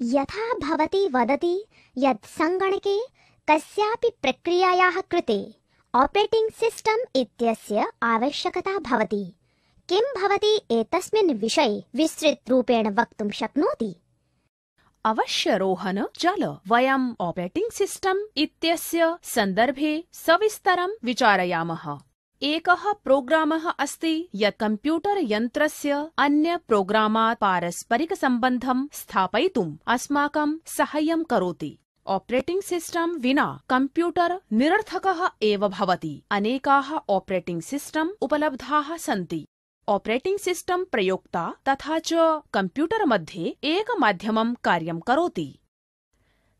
यथा भवती वदति यत् सङ्गणके कस्यापि प्रक्रियायाः कृते ऑपरेटिंग सिस्टम् इत्यस्य आवश्यकता भवति। किं भवती एतस्मिन् विषये विस्तृतरूपेण वक्तुं शक्नोति? अवश्य रोहन चल वयम् ऑपरेटिंग सिस्टम इत्यस्य सन्दर्भे सविस्तरं विचारयामः। एकः प्रोग्रामः अस्ति यत् कम्प्यूटर यन्त्रस्य अन्य प्रोग्रामात् पारस्परिकसम्बन्धं स्थापयितुम् अस्माकं साहाय्यं करोति। ऑपरेटिंग सिस्टम विना कंप्यूटर निरर्थकः अनेकाः ऑपरेटिंग सिस्टम उपलब्धाः सन्ति। ऑपरेटिंग सिस्टम प्रयोक्ता तथा च कंप्यूटर मध्ये एकमाध्यमं कार्यं करोति।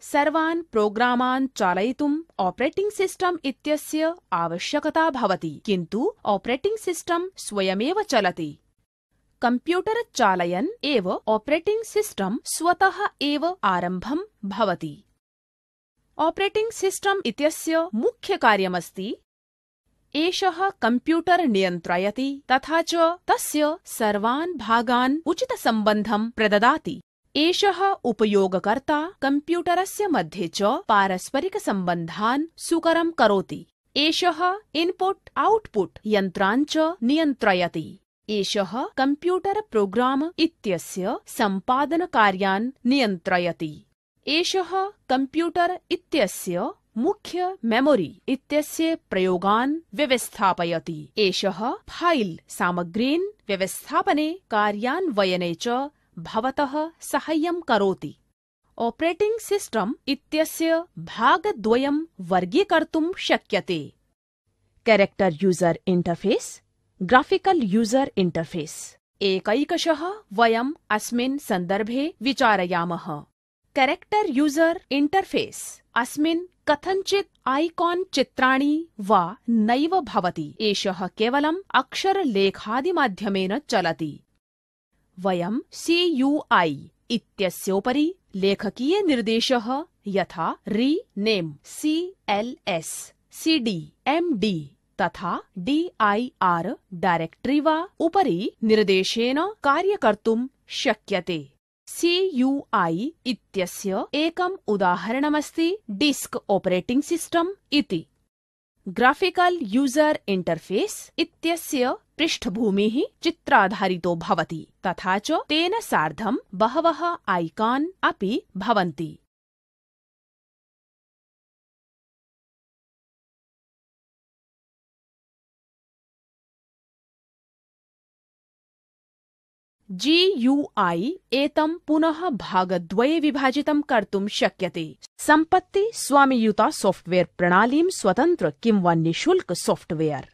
सर्वान् प्रोग्रामान् चालयितुम् ऑपरेटिंग सिस्टम इत्यस्य आवश्यकता भवति, किन्तु ऑपरेटिंग सिस्टम स्वयमेव चलति। कम्प्यूटर चालयन् एव ऑपरेटिंग सिस्टम स्वतः एव आरम्भं भवति। ऑपरेटिंग सिस्टम इत्यस्य मुख्यकार्यमस्ति एषः कम्प्यूटर नियन्त्रयति तथा च तस्य सर्वान् भागान् उचितसम्बन्धं प्रददाति। एषः उपयोगकर्ता कम्प्यूटरस्य मध्ये च पारस्परिकसम्बन्धान् सुकरं करोति। एषः इन्पुट् औट्पुट् यन्त्रान् च नियन्त्रयति। एषः कम्प्यूटर प्रोग्राम इत्यस्य सम्पादनकार्यान् नियन्त्रयति। एषः कम्प्यूटर इत्यस्य मुख्य मेमोरी इत्यस्य प्रयोगान् व्यवस्थापयति। एषः फ़ाइल सामग्रीन् व्यवस्थापने कार्यान्वयने च भवतः साहाय्यं करोति। ऑपरेटिंग सिस्टम इत्यस्य भागद्वयं वर्गीकर्तुं शक्यते। Character user interface, graphical user interface. एकैकशः वयम् अस्मिन् सन्दर्भे विचारयामः। कैरेक्टर यूज़र इंटरफेस, अस्मिन् कथञ्चित् ऐकान् चित्राणि वा नैव भवति, एषः केवलम् अक्षरलेखादिमाध्यमेन चलति। वयं सी यु ऐ इत्यस्योपरि लेखकीयनिर्देशः यथा rename, C L S, C D, M D तथा डि ऐ आर् डायरेक्टरी वा उपरि निर्देशेन कार्यकर्तुं शक्यते। CUI इत्यस्य एकम् उदाहरणमस्ति डिस्क ऑपरेटिंग सिस्टम इति। ग्राफिकल यूज़र इंटरफेस इत्यस्य पृष्ठभूमिः चित्राधारितो भवति, तथा च तेन सार्धं बहवः आइकान् अपि भवन्ति। GUI एतम पुनः भागद्वये विभाजितं कर्तुं शक्यते। संपत्ति, स्वामियुता सॉफ्टवेयर प्रणालीं स्वतंत्र किं वा निशुल्क सॉफ्टवेयर।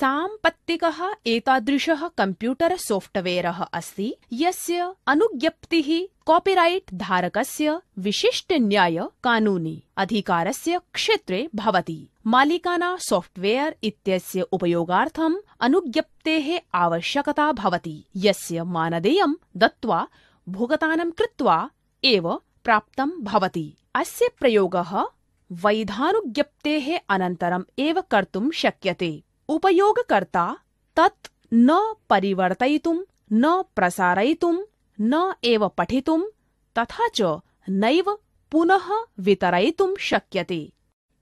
साम्पत्तिकः एतादृशः कम्प्यूटर सोफ्टवेयरः अस्ति। यस्य अनुज्ञप्तिः कॉपीराइट धारकस्य विशिष्टन्याय कानूनी अधिकारस्य क्षेत्रे भवति। मालिकाना सॉफ्टवेयर इत्यस्य उपयोगार्थम् अनुज्ञप्तेः आवश्यकता भवति। यस्य मानदेयं दत्त्वा भुगतानं कृत्वा एव प्राप्तं भवति। अस्य प्रयोगः वैधानुज्ञप्तेः अनन्तरम् एव कर्तुं शक्यते। उपयोगकर्ता तत् न परिवर्तयितुं, न प्रसारयितुं, न एव पठितुं, तथा च नैव पुनः वितरयितुं शक्यते।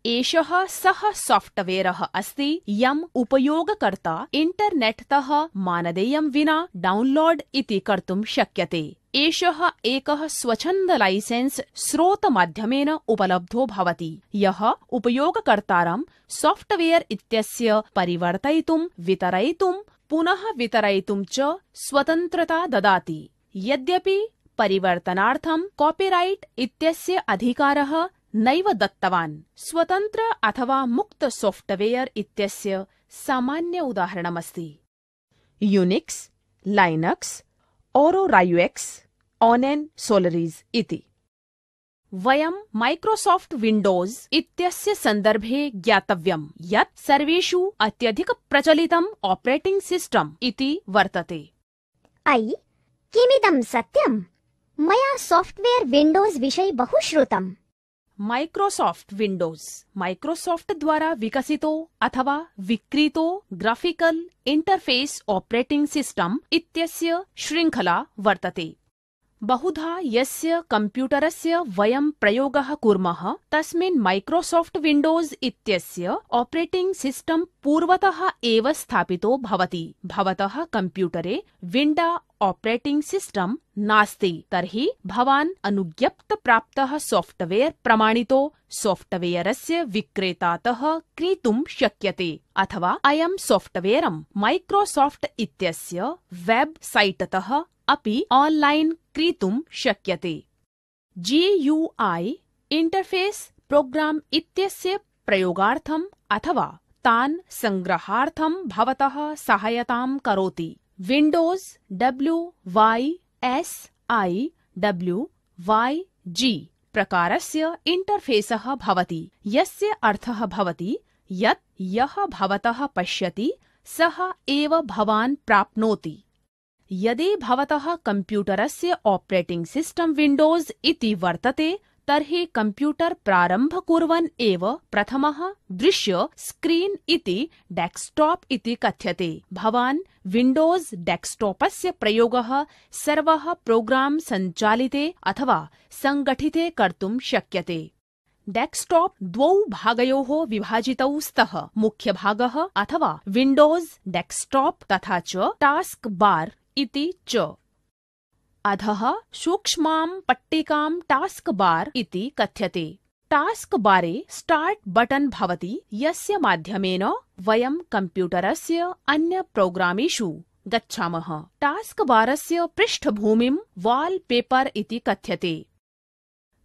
एषः सः सॉफ्टवेयरः अस्ति, यम् उपयोगकर्ता इण्टर्नेट्तः मानदेयं विना डाउनलोड इति कर्तुं शक्यते। एषः एकः स्वच्छन्द लैसेन्स् स्रोतमाध्यमेन उपलब्धो भवति। यः उपयोगकर्तारं सॉफ्टवेयर इत्यस्य परिवर्तयितुं, वितरयितुं, पुनः वितरयितुं च स्वतन्त्रता ददाति। यद्यपि परिवर्तनार्थं कॉपीराइट इत्यस्य अधिकारः नैव दत्तवान्। स्वतन्त्र अथवा मुक्त सॉफ्टवेयर इत्यस्य सामान्य उदाहरणमस्ति। यूनिक्स लाइनक्स ओरोरायुएक्स् ओनेन् सोलरीस् इति वयं माइक्रोसॉफ्ट विंडोज़ इत्यस्य सन्दर्भे ज्ञातव्यं यत् सर्वेषु अत्यधिकप्रचलितम् ऑपरेटिंग सिस्टम इति वर्तते। अयि किमिदं सत्यम्? मया सॉफ्टवेयर विंडोज़ विषये बहु श्रुतम् माइक्रोसॉफ्ट विंडोज़ माइक्रोसॉफ्ट द्वारा विकसितो अथवा विक्रीतो ग्राफिकल इंटरफेस ऑपरेटिंग सिस्टम इत्यस्य श्रृंखला वर्तते। बहुधा यस्य कम्प्यूटरस्य वयं प्रयोगः कुर्मः, तस्मिन् माइक्रोसॉफ्ट विंडोज़ इत्यस्य ऑपरेटिंग सिस्टम पूर्वतः एव स्थापितो भवति। भवतः कम्प्यूटरे विंडा ऑपरेटिंग सिस्टम नास्ति। तर्हि भवान् अनुज्ञप्त प्राप्तः सॉफ्टवेयर प्रमाणितो सॉफ्टवेयरस्य विक्रेतातः क्रेतुं शक्यते। अथवा अयं सॉफ्टवेयरं माइक्रोसॉफ्ट इत्यस्य वेब साइटतः अपि ऑनलाइन क्रेतुं शक्यते। GUI इंटरफेस प्रोग्राम इत्यस्य प्रयोगार्थम् अथवा तान् संग्रहार्थं भवतः सहायतां करोति। Windows W Y S I W Y G प्रकारस्य इंटरफेसः भवति। यस्य अर्थः भवतः पश्यति, सः एव भवान् प्राप्नोति। यदि भवतः कम्प्यूटरस्य ऑपरेटिंग सिस्टम विंडोज़ इति वर्तते, तर्हि कम्प्यूटर प्रारम्भ कुर्वन् एव प्रथमः दृश्य स्क्रीन इति डेस्कटॉप इति कथ्यते। भवान् विंडोज़ डेस्कटॉपस्य प्रयोगः सर्वः प्रोग्राम सञ्चालिते अथवा सङ्गठिते कर्तुं शक्यते। डेस्कटॉप द्वौ भागयोः विभाजितौ स्तः। मुख्यभागः अथवा विंडोज़ डेस्कटॉप तथा च टास्क बार इति च। अधः सूक्ष्मां पट्टिकां टास्क बार इति कथ्यते। टास्क बारे स्टार्ट बटन भवति, यस्य माध्यमेन वयं कम्प्यूटरस्य अन्य प्रोग्रामेषु गच्छामः। टास्क बारस्य पृष्ठभूमिं वाल पेपर इति कथ्यते।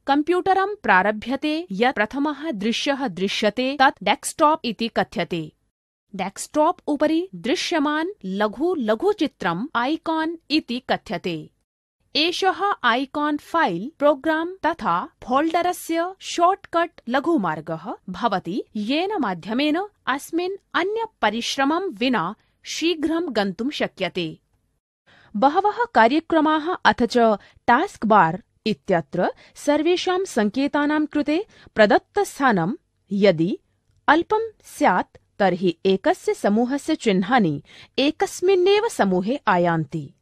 कम्प्यूटरं प्रारभ्यते, यत् प्रथमः दृश्यः दृश्यते, तत् डेस्कटॉप इति कथ्यते। डेस्कटॉप उपरि दृश्यमान लघु लघुचित्रम् आइकॉन इति कथ्यते। एषः आइकॉन फ़ाइल प्रोग्राम तथा फोल्डरस्य शॉर्टकट लघुमार्गः भवति। येन माध्यमेन अस्मिन् अन्य परिश्रमं विना शीघ्रं गन्तुं शक्यते। बहवः कार्यक्रमाः अथ च टास्क बार इत्यत्र सर्वेषां सङ्केतानां कृते प्रदत्तस्थानं यदि अल्पं स्यात् तर्हि एकस्य समूहस्य चिह्नानि एकस्मिन्नेव समूहे आयान्ति।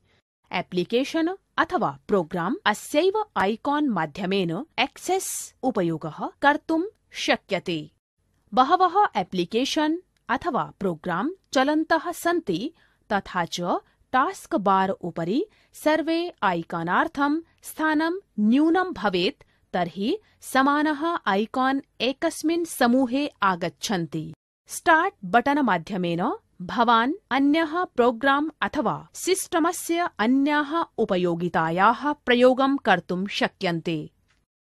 एप्लिकेशन अथवा प्रोग्राम अस्यैव आइकॉन माध्यमेन एक्सेस उपयोगः कर्तुं शक्यते। बहवः एप्लिकेशन अथवा प्रोग्राम चलन्तः सन्ति, तथा च टास्क बार उपरि सर्वे आइकॉनार्थं स्थानं न्यूनं भवेत्, तर्हि समानः आइकॉन एकस्मिन् समूहे आगच्छन्ति। स्टार्ट बटन माध्यमेन भवान् अन्यः प्रोग्राम अथवा सिस्टमस्य अन्याः उपयोगितायाः प्रयोगं कर्तुं शक्यन्ते।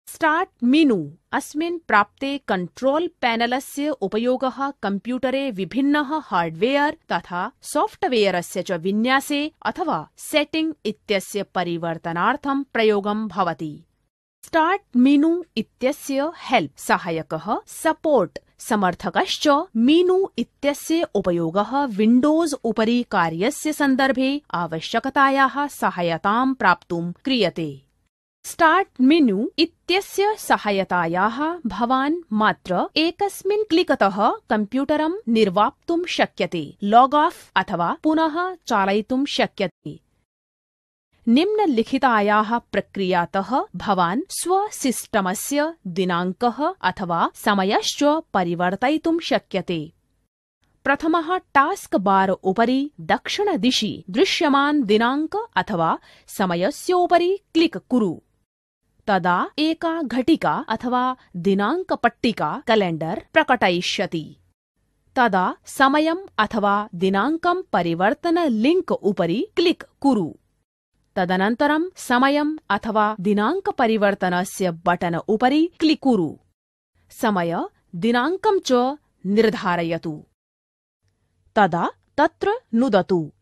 स्टार्ट मेनु अस्मिन् प्राप्ते कंट्रोल पैनलस्य उपयोगः कम्प्यूटरे विभिन्नः हार्डवेयर तथा सॉफ्टवेयरस्य च विन्यासे अथवा सेटिंग इत्यस्य परिवर्तनार्थं प्रयोगं भवति। स्टार्ट मेनु इत्यस्य हेल्प सहायकः, सपोर्ट समर्थकश्च मीनु इत्यस्य उपयोगः विंडोज़ उपरि कार्यस्य सन्दर्भे आवश्यकतायाः सहायतां प्राप्तुं क्रियते। स्टार्ट मेनु इत्यस्य सहायतायाः भवान् मात्र एकस्मिन् क्लिकतः कम्प्यूटरं निर्वाप्तुं शक्यते, लॉग ऑफ़ अथवा पुनः चालयितुं शक्यते। निम्नलिखितायाः प्रक्रियातः भवान् स्वसिस्टमस्य दिनाङ्कः अथवा समयश्च परिवर्तयितुं शक्यते। प्रथमः टास्क बार उपरि दक्षिणदिशि दृश्यमान दिनाङ्क अथवा समयस्योपरि क्लिक कुरु। तदा एका घटिका अथवा दिनाङ्कपट्टिका कैलेण्डर प्रकटयिष्यति। तदा समयम् अथवा दिनाङ्कं परिवर्तन लिङ्क् उपरि क्लिक् कुरु। तदनन्तरं समयम् अथवा दिनाङ्कपरिवर्तनस्य बटन उपरि क्लिक् समय, दिनाङ्कं च निर्धारयतु। तदा तत्र नुदतु।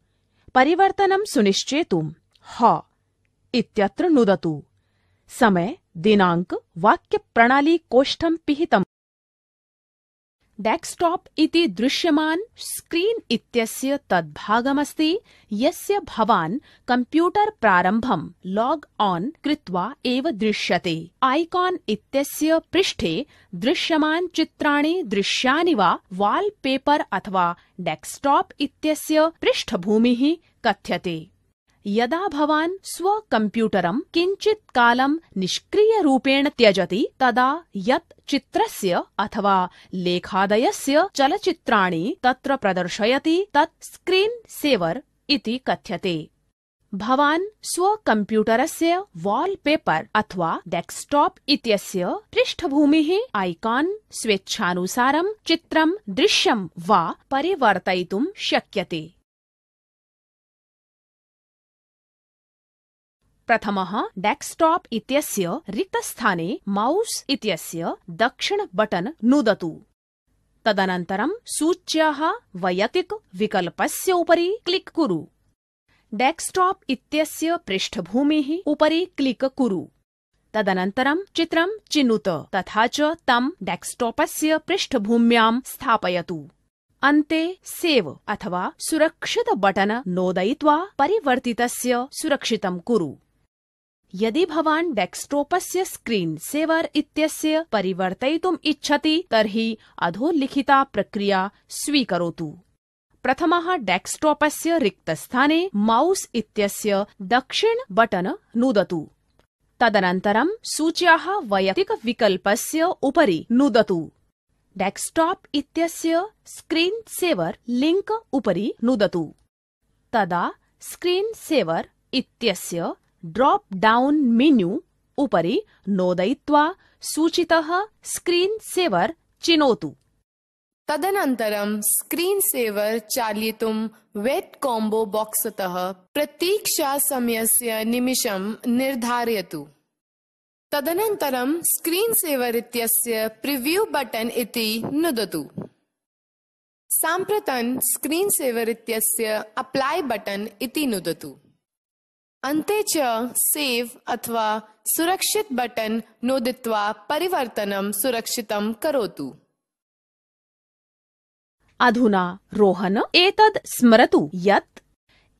परिवर्तनं सुनिश्चेतुं ह इत्यत्र नुदतु। समय, दिनाङ्क, वाक्यप्रणाली कोष्ठं पिहितम्। डेस्कटॉप इति दृश्यमान स्क्रीन इत्यस्य तद्भागमस्ति। यस्य भवान् कम्प्यूटर प्रारम्भं लॉग ऑन कृत्वा एव दृश्यते। आइकॉन इत्यस्य पृष्ठे दृश्यमान चित्राणि दृश्यानि वा वाल पेपर अथवा डेस्कटॉप इत्यस्य पृष्ठभूमिः कथ्यते। यदा भवान् स्वकम्प्यूटरं, किञ्चित् कालं निष्क्रियरूपेण त्यजति, तदा यत् चित्रस्य अथवा लेखादयस्य चलचित्राणि तत्र प्रदर्शयति, तत् स्क्रीन् सेवर् इति कथ्यते। भवान् स्वकम्प्यूटरस्य वाल् पेपर् अथवा डेस्क्टाप् इत्यस्य पृष्ठभूमिः, ऐकान् स्वेच्छानुसारं चित्रं, दृश्यं वा परिवर्तयितुं शक्यते। प्रथमः डेस्क्टाप् इत्यस्य रिक्तस्थाने मौस् इत्यस्य दक्षिण बटन् नुदतु। तदनन्तरं सूच्याः वैयक्तिक विकल्पस्य उपरि क्लिक् कुरु। डेस्क्टाप् इत्यस्य पृष्ठभूमिः उपरि क्लिक् कुरु। तदनन्तरं चित्रं चिनुत तथा च तं डेस्क्टापस्य पृष्ठभूम्यां स्थापयतु। अन्ते सेव् अथवा सुरक्षित बटन नोदयित्वा परिवर्तितस्य सुरक्षितं कुरु यदि भवान् डेस्क्टोपस्य स्क्रीन् सेवर् इत्यस्य परिवर्तयितुम् इच्छति, तर्हि अधोलिखिता प्रक्रिया स्वीकरोतु। प्रथमः डेस्क्टोपस्य रिक्तस्थाने मौस् इत्यस्य दक्षिण बटन नुदतु। तदनन्तरं सूच्याः वैयक्तिकविकल्पस्य उपरि नुदतु। डेस्क्टाप् इत्यस्य स्क्रीन् सेवर् लिङ्क् उपरि नुदतु। तदा स्क्रीन् सेवर् इत्यस्य ड्राप् डौन् मेन्यू उपरि नोदयित्वा सूचितः स्क्रीन् सेवर् चिनोतु तदनन्तरं स्क्रीन् सेवर् चालयितुं वेट् काम्बो बाक्स्तः प्रतीक्षासमयस्य निमिषं निर्धारयतु. तदनन्तरं स्क्रीन् सेवर् इत्यस्य प्रिव्यू बटन् इति नुदतु. साम्प्रतं स्क्रीन् सेवर् इत्यस्य अप्लाई बटन् इति नुदतु. अन्ते च सेव् अथवा सुरक्षित बटन् नोदित्वा परिवर्तनं सुरक्षितं करोतु। अधुना रोहन, एतद् स्मरतु यत्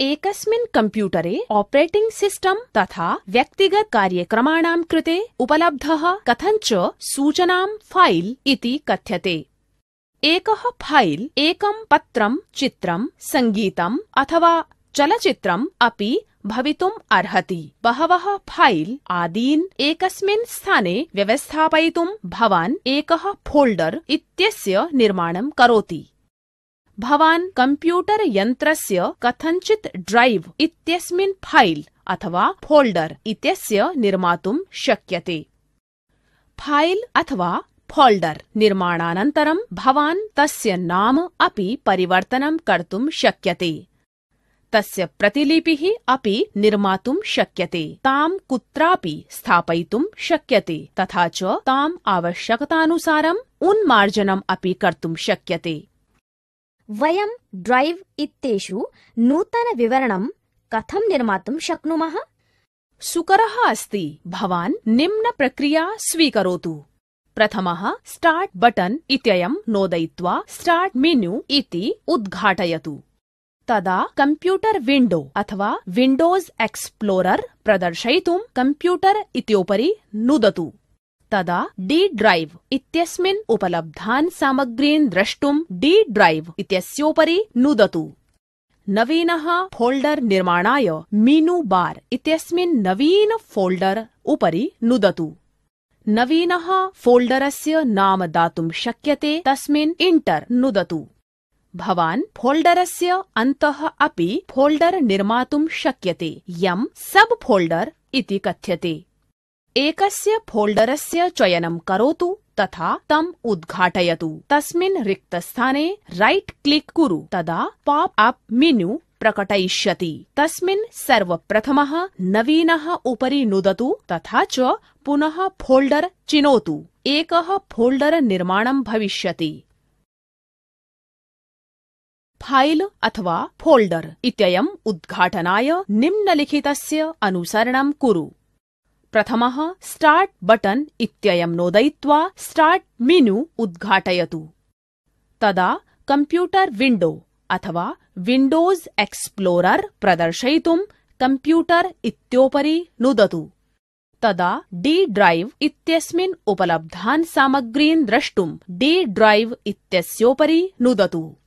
एकस्मिन् कम्प्यूटरे ऑपरेटिंग सिस्टम तथा व्यक्तिगत कार्यक्रमाणां कृते उपलब्धः कथञ्च सूचनां फाइल् इति कथ्यते। एकः फ़ाइल एकं पत्रं, चित्रं, सङ्गीतम् अथवा चलचित्रम् अपि भवितुम् अर्हति। बहवः फाइल् आदीन् एकस्मिन् स्थाने व्यवस्थापयितुं भवान् एकः फोल्डर इत्यस्य निर्माणं करोति। भवान् कम्प्यूटर यन्त्रस्य कथञ्चित् ड्रैव् इत्यस्मिन् फाइल् अथवा फोल्डर इत्यस्य निर्मातुं शक्यते। फाइल् अथवा फोल्डर निर्माणानन्तरं भवान् तस्य नाम अपि परिवर्तनं कर्तुं शक्यते। तस्य प्रतिलिपिः अपि निर्मातुं शक्यते। तां कुत्रापि स्थापयितुं शक्यते तथा च ताम् आवश्यकतानुसारम् उन्मार्जनम् अपि कर्तुं शक्यते। वयं ड्रैव् इत्येषु नूतनविवरणं कथं निर्मातुं शक्नुमः? सुकरः अस्ति। भवान् निम्नप्रक्रिया स्वीकरोतु। प्रथमः स्टार्ट् बटन् इत्ययं नोदयित्वा स्टार्ट् मेन्यू इति उद्घाटयतु। तदा कम्प्यूटर् विण्डो अथवा विण्डोस् एक्स्प्लोरर् प्रदर्शयितुं कम्प्यूटर् इत्योपरि नुदतु। तदा डी ड्रैव् इत्यस्मिन् उपलब्धान् सामग्रीन् द्रष्टुं डी ड्रैव् इत्यस्योपरि नुदतु। नवीनः फोल्डर् निर्माणाय मीनु बार् इत्यस्मिन् नवीन फोल्डर् उपरि नुदतु। नवीनः फोल्डरस्य नाम दातुं शक्यते तस्मिन् नुदतु। भवान् फोल्डरस्य अन्तः अपि फोल्डर् निर्मातुं शक्यते। यं सब फोल्डर् इति कथ्यते। एकस्य फोल्डरस्य चयनं करोतु तथा तम् उद्घाटयतु। तस्मिन् रिक्तस्थाने रैट् क्लिक् कुरु तदा पाप् अप् मेन्यू प्रकटयिष्यति। तस्मिन् सर्वप्रथमः नवीनः उपरि नुदतु तथा च पुनः फोल्डर् चिनोतु। एकः फोल्डर् निर्माणं भविष्यति फाइल् अथवा फोल्डर् इत्ययम् उद्घाटनाय निम्नलिखितस्य अनुसरणं कुरु। प्रथमः स्टार्ट् बटन् इत्ययं नोदयित्वा स्टार्ट् मेन्यू उद्घाटयतु। तदा कम्प्यूटर् विण्डो अथवा विण्डोस् एक्स्प्लोरर् प्रदर्शयितुं कम्प्यूटर् इत्योपरि नुदतु। तदा डी ड्राइव इत्यस्मिन् उपलब्धान् सामग्रीन् द्रष्टुं डी ड्राइव इत्यस्योपरि नुदतु।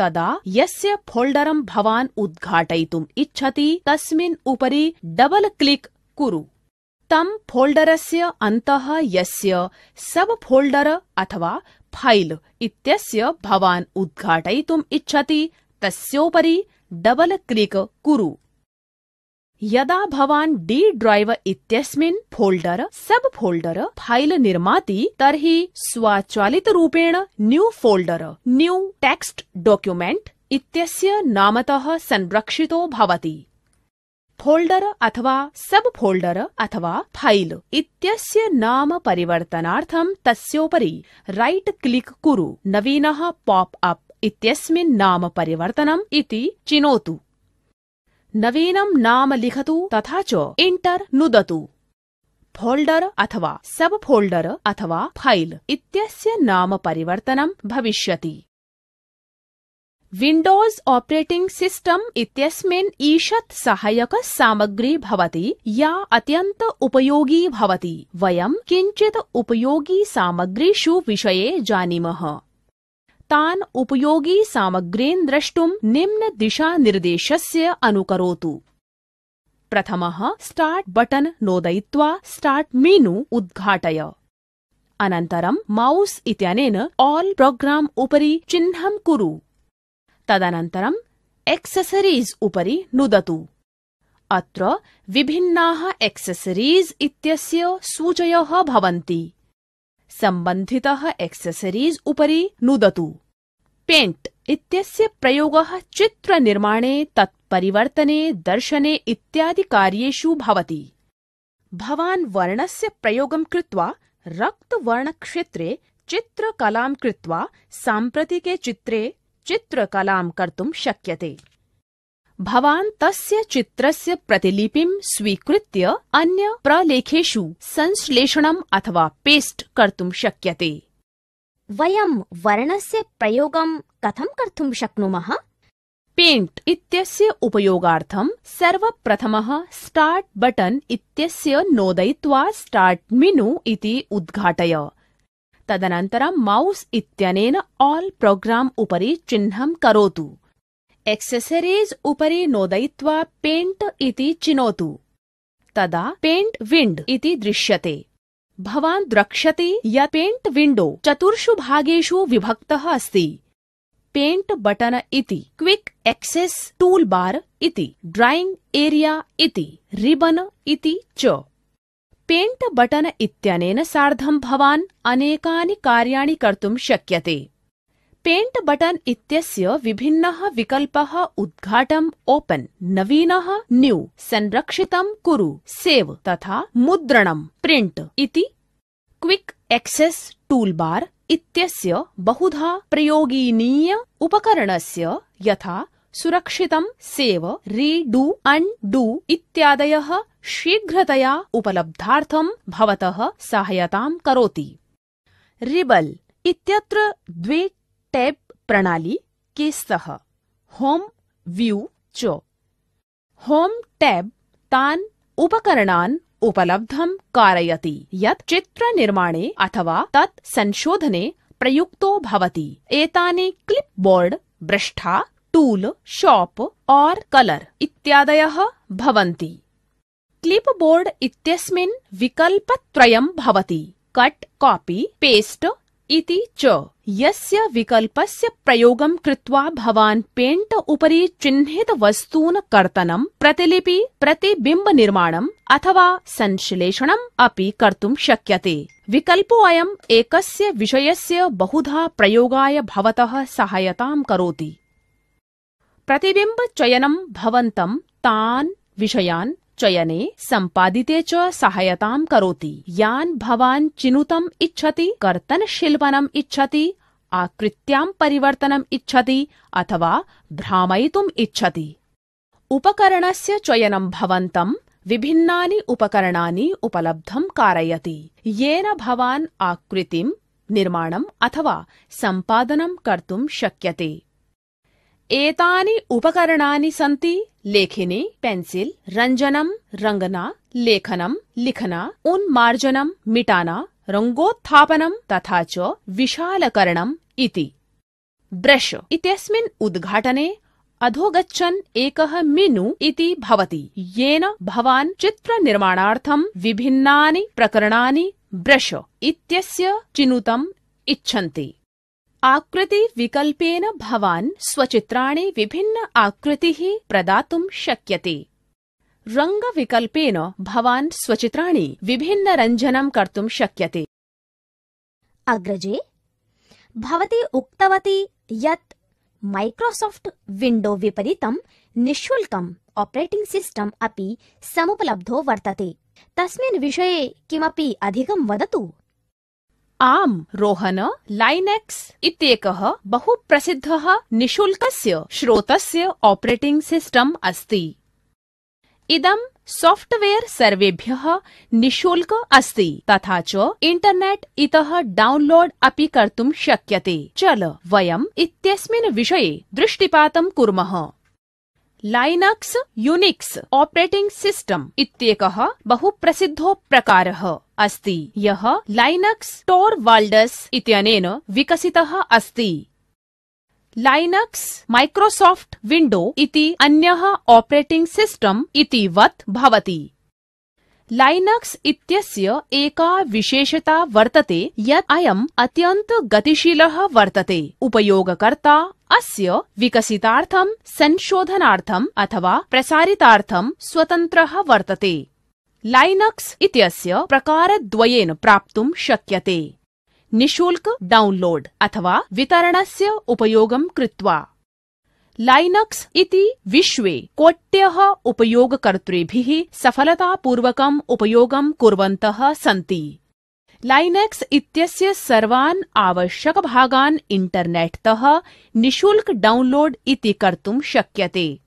तदा यस्य फोल्डरं भवान् उद्घाटयितुम् इच्छति, तस्मिन् उपरि डबल क्लिक् कुरु। तं फोल्डरस्य अन्तः यस्य सब फोल्डर अथवा फ़ाइल इत्यस्य भवान् उद्घाटयितुम् इच्छति, तस्योपरि डबल क्लिक् कुरु। यदा भवान् डी ड्रैव इत्यस्मिन् फोल्डर, सब फोल्डर, फ़ाइल निर्माति, तर्हि स्वचालितरूपेण new folder, new text document इत्यस्य नामतः संरक्षितो भवति। फोल्डर अथवा सब फोल्डर अथवा फ़ाइल इत्यस्य नाम परिवर्तनार्थं तस्योपरि राइट क्लिक् कुरु नवीनः पॉप अप इत्यस्मिन् नाम परिवर्तनम् इति चिनोतु। नवीनं नाम लिखतु तथा च एंटर नुदतु। फोल्डर अथवा सब फोल्डर अथवा फ़ाइल इत्यस्य नाम परिवर्तनं भविष्यति। विण्डोस् ऑपरेटिंग सिस्टम इत्यस्मिन् ईषत् सहायक सामग्री भवति, या अत्यन्त उपयोगी भवति। वयं किञ्चित् उपयोगी सामग्रीषु विषये जानीमः। तान् उपयोगी सामग्रीन् द्रष्टुं निम्न दिशानिर्देशस्य अनुकरोतु। प्रथमः स्टार्ट् बटन् नोदयित्वा स्टार्ट् मेनु उद्घाटय। अनन्तरं माउस् इत्यनेन आल् प्रोग्राम् उपरि चिह्नं कुरु। तदनन्तरं एक्सेसरीस् उपरि नुदतु। अत्र विभिन्नाः एक्सेसरीस् इत्यस्य सूचयः भवन्ति। सम्बन्धितः एक्सेसरीस् उपरि नुदतु। पेण्ट् इत्यस्य प्रयोगः चित्रनिर्माणे, तत्परिवर्तने, दर्शने इत्यादि कार्येषु भवति। भवान् वर्णस्य प्रयोगं कृत्वा, रक्तवर्णक्षेत्रे, चित्रकलां कृत्वा, साम्प्रतिके चित्रे, चित्रकलां कर्तुं शक्यते। भवान् तस्य चित्रस्य प्रतिलिपिं स्वीकृत्य अन्य प्रलेखेषु संश्लेषणम् अथवा पेस्ट् कर्तुं शक्यते। वयं वर्णस्य प्रयोगं कथं कर्तुं शक्नुमः? पेण्ट् इत्यस्य उपयोगार्थं सर्वप्रथमः स्टार्ट् बटन् इत्यस्य नोदयित्वा स्टार्ट् मेनु इति उद्घाटय। तदनन्तरं माउस् इत्यनेन आल् प्रोग्राम् उपरि चिह्नं करोतु। एक्सेसरीस् उपरि नोदयित्वा पेण्ट् इति चिनोतु तदा पेण्ट् विण्ड् इति दृश्यते भवान् द्रक्ष्यति यत् पेण्ट् विण्डो चतुर्षु भागेषु विभक्तः अस्ति पेण्ट् बटन इति क्विक एक्सेस् टूल बार इति ड्राइंग एरिया इति रिबन इति च पेण्ट् बटन इत्यनेन सार्धं भवान् अनेकानि कार्याणि कर्तुं शक्यते पेण्ट् बटन् इत्यस्य विभिन्नः विकल्पः उद्घाटम्, ओपन्, नवीनः, न्यू, संरक्षितं कुरु, सेव् तथा मुद्रणं, प्रिण्ट् इति क्विक एक्सेस् टूलबार इत्यस्य बहुधा प्रयोगीनीय उपकरणस्य यथा सुरक्षितं, सेव, रीडु अण्डु इत्यादयः शीघ्रतया उपलब्धार्थं भवतः सहायतां करोति। रिबल् इत्यत्र द्वे टैब प्रणाली के स्तः होम व्यू च। होम टैब तान् उपकरणान् उपलब्धं कारयति। यत् चित्रनिर्माणे अथवा तत् संशोधने प्रयुक्तो भवति। एतानि क्लिप् बोर्ड ब्रष्ठा टूल शॉप और कलर इत्यादयः भवन्ति। क्लिप् बोर्ड इत्यस्मिन् विकल्पत्रयं भवति। कट कॉपी पेस्ट इति च यस्य विकल्पस्य प्रयोगं कृत्वा भवान् पेण्ट् उपरि चिह्नित वस्तून् कर्तनं, प्रतिलिपि, प्रतिबिम्बनिर्माणम् अथवा संश्लेषणम् अपि कर्तुं शक्यते। विकल्पोऽयम् एकस्य विषयस्य बहुधा प्रयोगाय भवतः सहायतां करोति। प्रतिबिम्बचयनं भवन्तं तान् विषयान् चयने सम्पादिते च सहायतां करोति। यान् भवान् चिनुतम् इच्छति कर्तनशिल्पनम् इच्छति, आकृत्यां परिवर्तनम् इच्छति, अथवा भ्रामयितुम् इच्छति। उपकरणस्य चयनं भवन्तं विभिन्नानि उपकरणानि उपलब्धं कारयति। येन भवान् आकृतिं, निर्माणम् अथवा सम्पादनं कर्तुं शक्यते। एतानि उपकरणानि सन्ति लेखिनी पेन्सिल् रंजनम, रंगना, लेखनम, लिखना उन्मार्जनं मिटाना रङ्गोत्थापनं तथा च विशालकरणम् इति। ब्रश। इत्यस्मिन् उद्घाटने अधोगच्छन् एकः मेनु इति भवति। येन भवान् चित्रनिर्माणार्थं विभिन्नानि प्रकरणानि ब्रश इत्यस्य चिनुतम् इच्छन्ति। आकृतिविकल्पेन भवान् स्वचित्राणि विभिन्न आकृतिः प्रदातुं शक्यते। रङ्गविकल्पेन भवान् स्वचित्राणि विभिन्नरञ्जनं कर्तुं शक्यते। अग्रजे, भवती उक्तवती यत् माइक्रोसॉफ्ट विंडो विपरीतं निःशुल्कम् ऑपरेटिंग सिस्टम् अपि समुपलब्धो वर्तते। तस्मिन् विषये किमपि अधिकं वदतु? आम् रोहन, लाइनेक्स इत्येकः बहु प्रसिद्धः निशुल्कस्य श्रोतस्य ऑपरेटिंग सिस्टम् अस्ति। इदं सॉफ्टवेयर सर्वेभ्यः निशुल्क अस्ति, तथा च इंटरनेट् इतः डाउनलोड अपि कर्तुं शक्यते। चल, वयम् इत्यस्मिन् विषये दृष्टिपातं कुर्मः। लाइनक्स यूनिक्स ऑपरेटिंग सिस्टम इत्येकः बहु प्रसिद्धो प्रकारः। अस्ति। यः लाइनक्स टोर वाल्डस इत्यनेन विकसितः अस्ति। लाइनक्स माइक्रोसॉफ्ट विंडो इति अन्यः ऑपरेटिंग सिस्टम इति वत् भवति। लाइनक्स इत्यस्य एका विशेषता वर्तते, यत् अयम् अत्यन्त गतिशीलः वर्तते। उपयोगकर्ता अस्य विकसितार्थं संशोधनार्थम् अथवा प्रसारितार्थं स्वतन्त्रः वर्तते। लाइनक्स इत्यस्य प्रकारद्वयेन प्राप्तुं शक्यते। निशुल्क डाउनलोड अथवा वितरणस्य उपयोगं कृत्वा। लाइनक्स इति विश्वे कोट्यः उपयोगकर्तृभिः सफलतापूर्वकम् उपयोगं कुर्वन्तः सन्ति। लाइनेक्स इत्यस्य सर्वान् आवश्यकभागान् इण्टर्नेट्तः निशुल्क डाउनलोड इति कर्तुं शक्यते।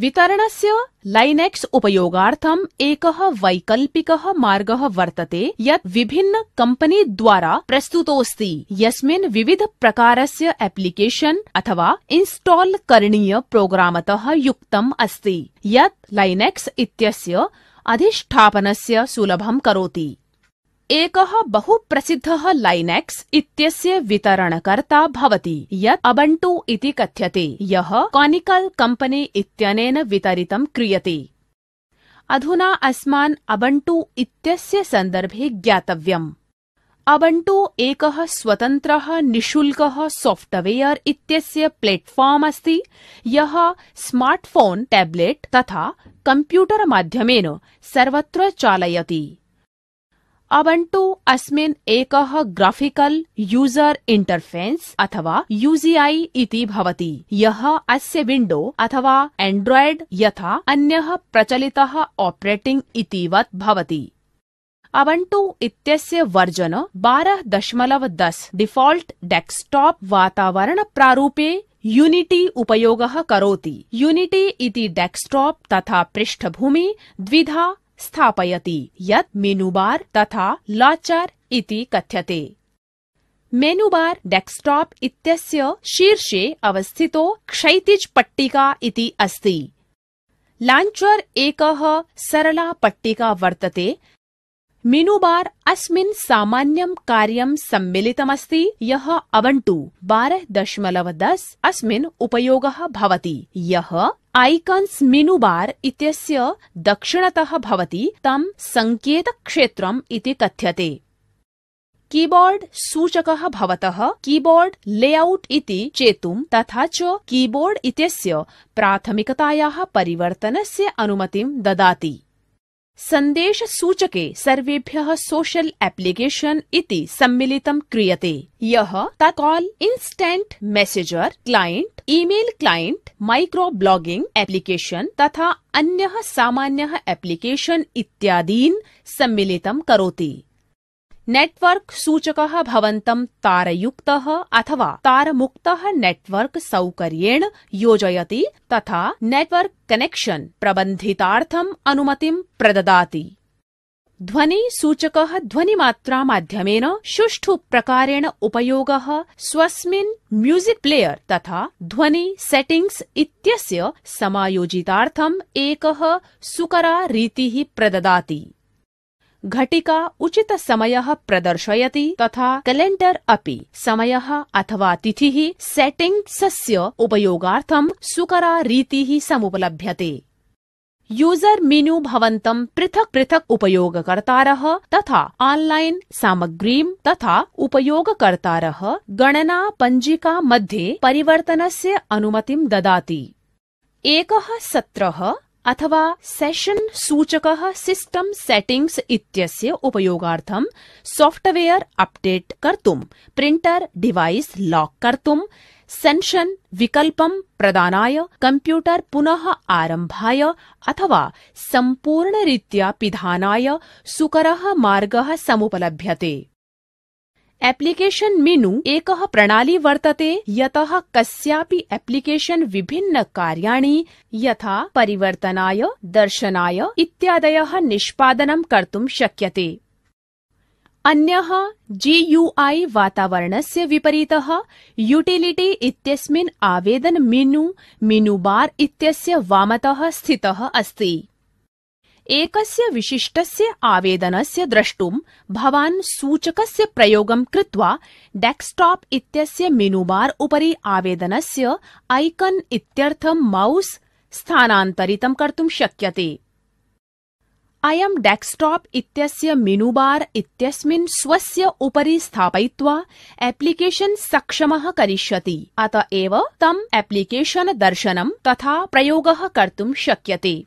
वितरणस्य लाइनेक्स उपयोगार्थम् एकः वैकल्पिकः मार्गः वर्तते यत् विभिन्न कंपनी द्वारा प्रस्तुतोऽस्ति। यस्मिन् विविध प्रकारस्य एप्लिकेशन् अथवा इन्स्टॉल करणीय प्रोग्रामतः युक्तम् अस्ति। यत् लाइनेक्स इत्यस्य अधिष्ठापनस्य सुलभं करोति। एकः बहु प्रसिद्धः लाइनेक्स इत्यस्य वितरणकर्ता भवति। यत् अबंटू इति कथ्यते। यः कॉनिकल कंपनी इत्यनेन वितरितं क्रियते। अधुना अस्मान् अबंटू इत्यस्य सन्दर्भे ज्ञातव्यम्। अबंटू एकः स्वतन्त्रः निशुल्कः सॉफ्टवेयर इत्यस्य प्लेटफॉर्म अस्ति। यः स्मार्टफ़ोन, टैबलेट तथा कंप्यूटर माध्यमेन सर्वत्र चालयति। अबंटू अस्मिन् एकः ग्राफिकल यूज़र इंटरफेस अथवा यूजीआई इति भवति। यः अस्य विंडो अथवा एंड्रॉइड यथा अन्यः प्रचलितः ऑपरेटिंग इतिवत् भवति। अबंटू इत्यस्य वर्जन बारह दशमलव दश डिफ़ॉल्ट डेस्कटॉप वातावरण प्रारूपे यूनिटी उपयोगः करोति। यूनिटी इति डेस्कटॉप तथा पृष्ठभूमि द्विधा स्थापयति, यत् मेनुबार तथा लाचर इति कथ्यते। मेनुबार डेस्कटॉप इत्यस्य शीर्षे अवस्थितो क्षैतिज पट्टिका इति अस्ति। लाञ्चर एकः सरला पट्टिका वर्तते मेनुबार अस्मिन् सामान्यं कार्यं सम्मिलितमस्ति। यः अबंटू बारह दशमलव दश अस्मिन् उपयोगः भवति। यः आइकन्स मेनुबार इत्यस्य दक्षिणतः भवति, तं सङ्केतक्षेत्रम् इति कथ्यते। कीबोर्ड सूचकः भवतः। कीबोर्ड लेआउट इति चेतुं तथा च कीबोर्ड इत्यस्य प्राथमिकतायाः परिवर्तनस्य अनुमतिं ददाति। संदेश सूचके सर्वेभ्यः सोशल एप्लीकेशन इति सम्मिलितं क्रियते। यः तत्काल instant messenger client email client micro blogging application तथा अन्यः सामान्यः एप्लिकेशन इत्यादीन् सम्मिलितं करोति। नेटवर्क सूचक भवन्तं तारयुक्तः अथवा तारमुक्तः नेटवर्क सौकर्येण योजयति तथा नेटवर्क कनेक्शन प्रबन्धितार्थम् अनुमतिं प्रददाति। ध्वनि सूचकः ध्वनिमात्रा माध्यमेन सुष्ठु प्रकारेण उपयोग स्वस्मिन् म्यूज़िक प्लेयर तथा ध्वनि सेटिंग्स् इत्यस्य समायोजितार्थम् एकः सुकरा रीतिः प्रददाति। घटिका उचितसमयः प्रदर्शयति तथा कैलेण्डर अपि समयः अथवा तिथिः सेटिंग्सस्य उपयोगार्थं सुकरा रीतिः समुपलभ्यते। यूज़र मेन्यू भवन्तं पृथक् पृथक् उपयोगकर्तारः तथा ऑनलाइन सामग्रीं तथा उपयोगकर्तारः गणना पञ्जिका मध्ये परिवर्तनस्य अनुमतिं ददाति। एकः सत्रः अथवा सेशन सूचकः सिस्टम सेटिंग्स इत्यस्य उपयोगार्थं सॉफ्टवेयर अपडेट कर्तुं प्रिंटर डिवाइस लॉक कर्तुं सेन्शन विकल्पं प्रदानाय कम्प्यूटर पुनः आरम्भाय अथवा सम्पूर्णरीत्या पिधानाय सुकरः मार्गः समुपलभ्यते। एप्लिकेशन मेनु एकः प्रणाली वर्तते, यतः कस्यापि एप्लिकेशन विभिन्न कार्याणि, यथा परिवर्तनाय, दर्शनाय इत्यादयः निष्पादनं कर्तुं शक्यते। अन्यः जीयूआई वातावरणस्य विपरीतः यूटिलिटी इत्यस्मिन् आवेदन मेनु मेनु बार इत्यस्य वामतः स्थितः अस्ति। एकस्य विशिष्टस्य आवेदनस्य द्रष्टुं भवान् सूचकस्य प्रयोगं कृत्वा डेस्कटॉप इत्यस्य मेनुबार उपरि आवेदनस्य आइकन इत्यर्थं माउस स्थानान्तरितं कर्तुं शक्यते। अयं डेस्कटॉप इत्यस्य मेनुबार इत्यस्मिन् स्वस्य उपरि स्थापयित्वा एप्लिकेशन् सक्षमः करिष्यति। अत एव तम् एप्लिकेशन् दर्शनं तथा प्रयोगः कर्तुं शक्यते।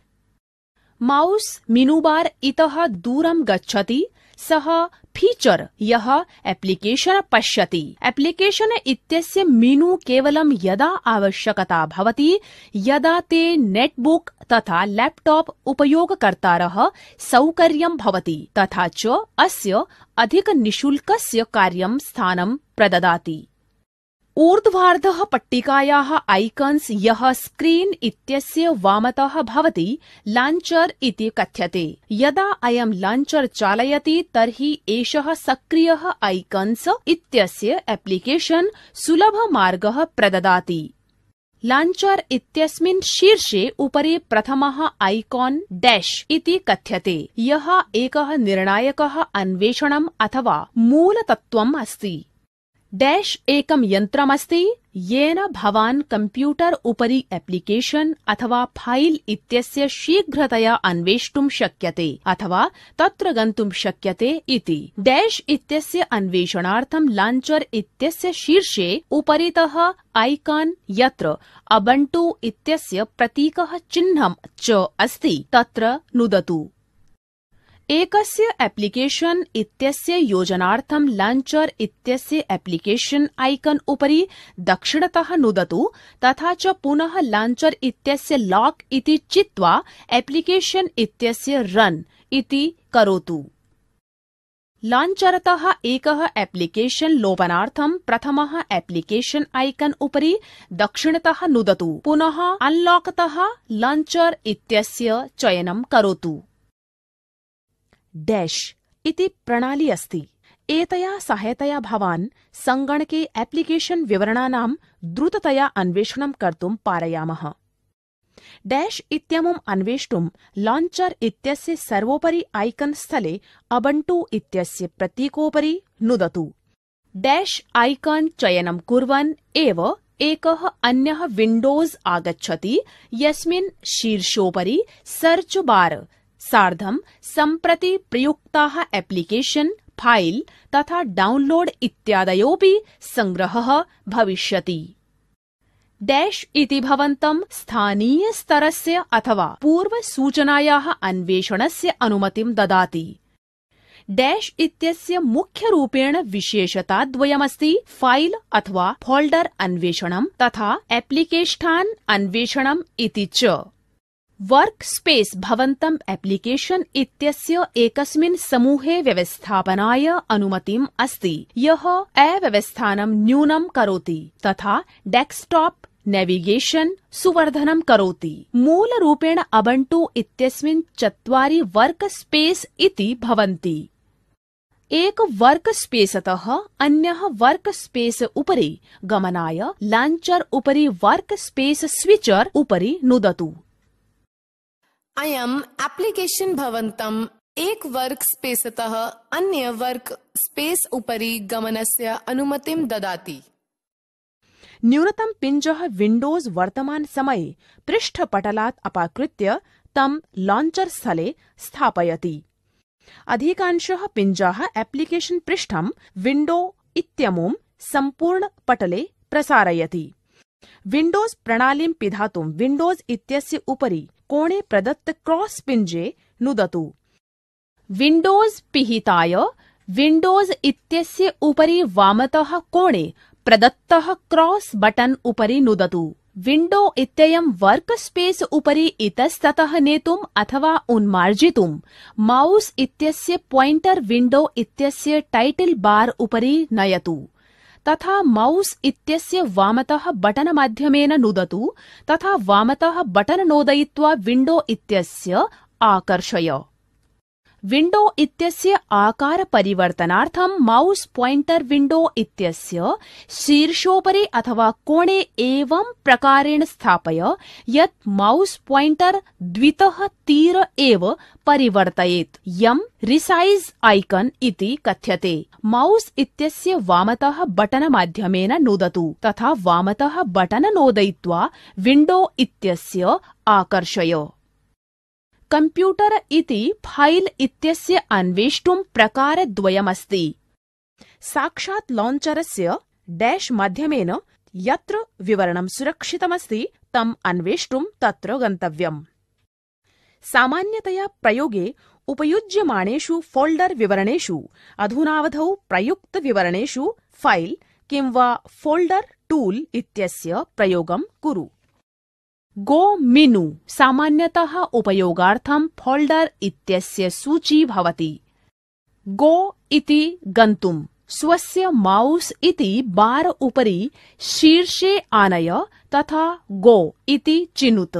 माउस मेनुबार इतः दूरं गच्छति, सः फीचर यः एप्लिकेशन् पश्यति। एप्लिकेशन् इत्यस्य मेनु केवलं यदा आवश्यकता भवति, यदा ते नेटबुक तथा लैपटॉप उपयोगकर्तारः सौकर्यं भवति, तथा च अस्य अधिकनिशुल्कस्य कार्यं स्थानं प्रददाति। ऊर्ध्वार्धः पट्टिकायाः आइकन्स् यः स्क्रीन् इत्यस्य वामतः भवति इति कथ्यते। यदा अयं लाञ्चर चालयति, तर्हि एषः सक्रियः आइकन्स् इत्यस्य एप्लिकेशन् सुलभमार्गः प्रददाति। इत्यस्मिन् शीर्षे उपरि प्रथमः आइकॉन डैश इति कथ्यते। यः एकः निर्णायकः अन्वेषणम् अथवा मूलतत्त्वम् अस्ति। डैश एकं यन्त्रमस्ति, येन भवान् कम्प्यूटर उपरि एप्लिकेशन् अथवा फ़ाइल इत्यस्य शीघ्रतया अन्वेष्टुं शक्यते, अथवा तत्र गन्तुं शक्यते इति। डैश इत्यस्य अन्वेषणार्थं लाञ्चर इत्यस्य शीर्षे उपरितः आइकॉन यत्र अबंटु इत्यस्य प्रतीकः चिह्नं च अस्ति, तत्र नुदतु। एकस्य एप्लिकेशन् इत्यस्य योजनार्थं लाञ्चर इत्यस्य एप्लिकेशन् आइकन् उपरि दक्षिणतः नुदतु, तथा च पुनः लाञ्चर इत्यस्य लॉक इति चित्वा एप्लिकेशन् इत्यस्य रन इति करोतु। लाञ्चरतः एकः एप्लिकेशन् लोपनार्थं प्रथमः एप्लिकेशन् आइकन् उपरि दक्षिणतः नुदतु। पुनः अनलॉकतः लाञ्चर इत्यस्य चयनं करोतु। डैश इति प्रणाली अस्ति। एतया सहायतया भवान् सङ्गणके एप्लिकेशन् विवरणानां द्रुततया अन्वेषणं कर्तुं पारयामः। डैश इत्यमुम् अन्वेष्टुं लाञ्चर इत्यस्य सर्वोपरि आइकन् स्थले अबंटु इत्यस्य प्रतीकोपरि नुदतु। डैश आइकन् चयनं कुर्वन् एव एकः अन्यः विण्डोज आगच्छति, यस्मिन् शीर्षोपरि सर्च बार सार्धं सम्प्रति प्रयुक्ताः एप्लिकेशन् फ़ाइल तथा डाउनलोड इत्यादयोऽपि सङ्ग्रहः भविष्यति। डैश इति भवन्तं स्थानीयस्तरस्य अथवा पूर्वसूचनायाः अन्वेषणस्य अनुमतिं ददाति। डैश इत्यस्य मुख्यरूपेण विशेषताद्वयमस्ति फ़ाइल अथवा फोल्डर अन्वेषणं तथा एप्लिकेष्ठान् अन्वेषणम् इति च। वर्क स्पेस भवन्तम् एप्लिकेशन् इत्यस्य एकस्मिन् समूहे व्यवस्थापनाय अनुमतिम् अस्ति। यः अव्यवस्थानं न्यूनं करोति, तथा डेस्कटॉप नेविगेशन् सुवर्धनं करोति। मूलरूपेण अबंटु इत्यस्मिन् चत्वारि वर्क स्पेस इति भवन्ति। एक वर्क स्पेसतः अन्यः वर्क स्पेस उपरि गमनाय लाञ्चर उपरि वर्क स्पेस स्विचर उपरि नुदतु। अयम् एप्लिकेशन् भवन्तम् एक वर्क स्पेसतः अन्य वर्क स्पेस उपरि गमनस्य अनुमतिं ददाति। न्यूनतम पिञ्जः विण्डोज वर्तमान समये पृष्ठपटलात् अपाकृत्य तं लाञ्चर स्थले स्थापयति। अधिकांशः पिञ्जाः एप्लिकेशन् पृष्ठं विण्डो इत्यमुं सम्पूर्ण पटले प्रसारयति। विण्डोज प्रणालीं पिधातुं विण्डोज इत्यस्य उपरि कोणे प्रदत्त क्रॉस पिञ्जे नुदतु। विण्डोज पिहिताय विण्डोज इत्यस्य उपरि वामतः कोणे प्रदत्तः क्रॉस बटन उपरि नुदतु। विण्डो इत्ययं वर्क स्पेस उपरि इतस्ततः नेतुम् अथवा उन्मार्जितुं माउस इत्यस्य पॉइंटर विण्डो इत्यस्य टाइटल बार उपरि नयतु। तथा माउस इत्यस्य वामतः बटन माध्यमेन नुदतु तथा वामतः बटन नोदयित्वा विण्डो इत्यस्य आकर्षय। विण्डो इत्यस्य आकार परिवर्तनार्थं माउस पॉइंटर विण्डो इत्यस्य शीर्षोपरि अथवा कोणे एवं प्रकारेण स्थापय, यत् माउस पॉइंटर द्वितः तीर एव परिवर्तयेत्। यं रिसाइज आइकन इति कथ्यते। माउस इत्यस्य वामतः बटन माध्यमेन नुदतु, तथा वामतः बटन नोदयित्वा विण्डो इत्यस्य आकर्षय। कम्प्यूटर इति फ़ाइल इत्यस्य अन्वेष्टुं प्रकारद्वयमस्ति। साक्षात् लाञ्चरस्य डैश माध्यमेन यत्र विवरणं सुरक्षितमस्ति, तम् अन्वेष्टुं तत्र गन्तव्यम्। सामान्यतया प्रयोगे उपयुज्यमाणेषु फोल्डर विवरणेषु, अधुनावधौ प्रयुक्तविवरणेषु फ़ाइल किं वा फोल्डर टूल इत्यस्य प्रयोगं कुरु। गो मिनु सामान्यतः उपयोगार्थं फोल्डर इत्यस्य सूची भवति। गो इति गन्तुं, स्वस्य माउस इति बार उपरि शीर्षे आनय तथा गो इति चिनुत।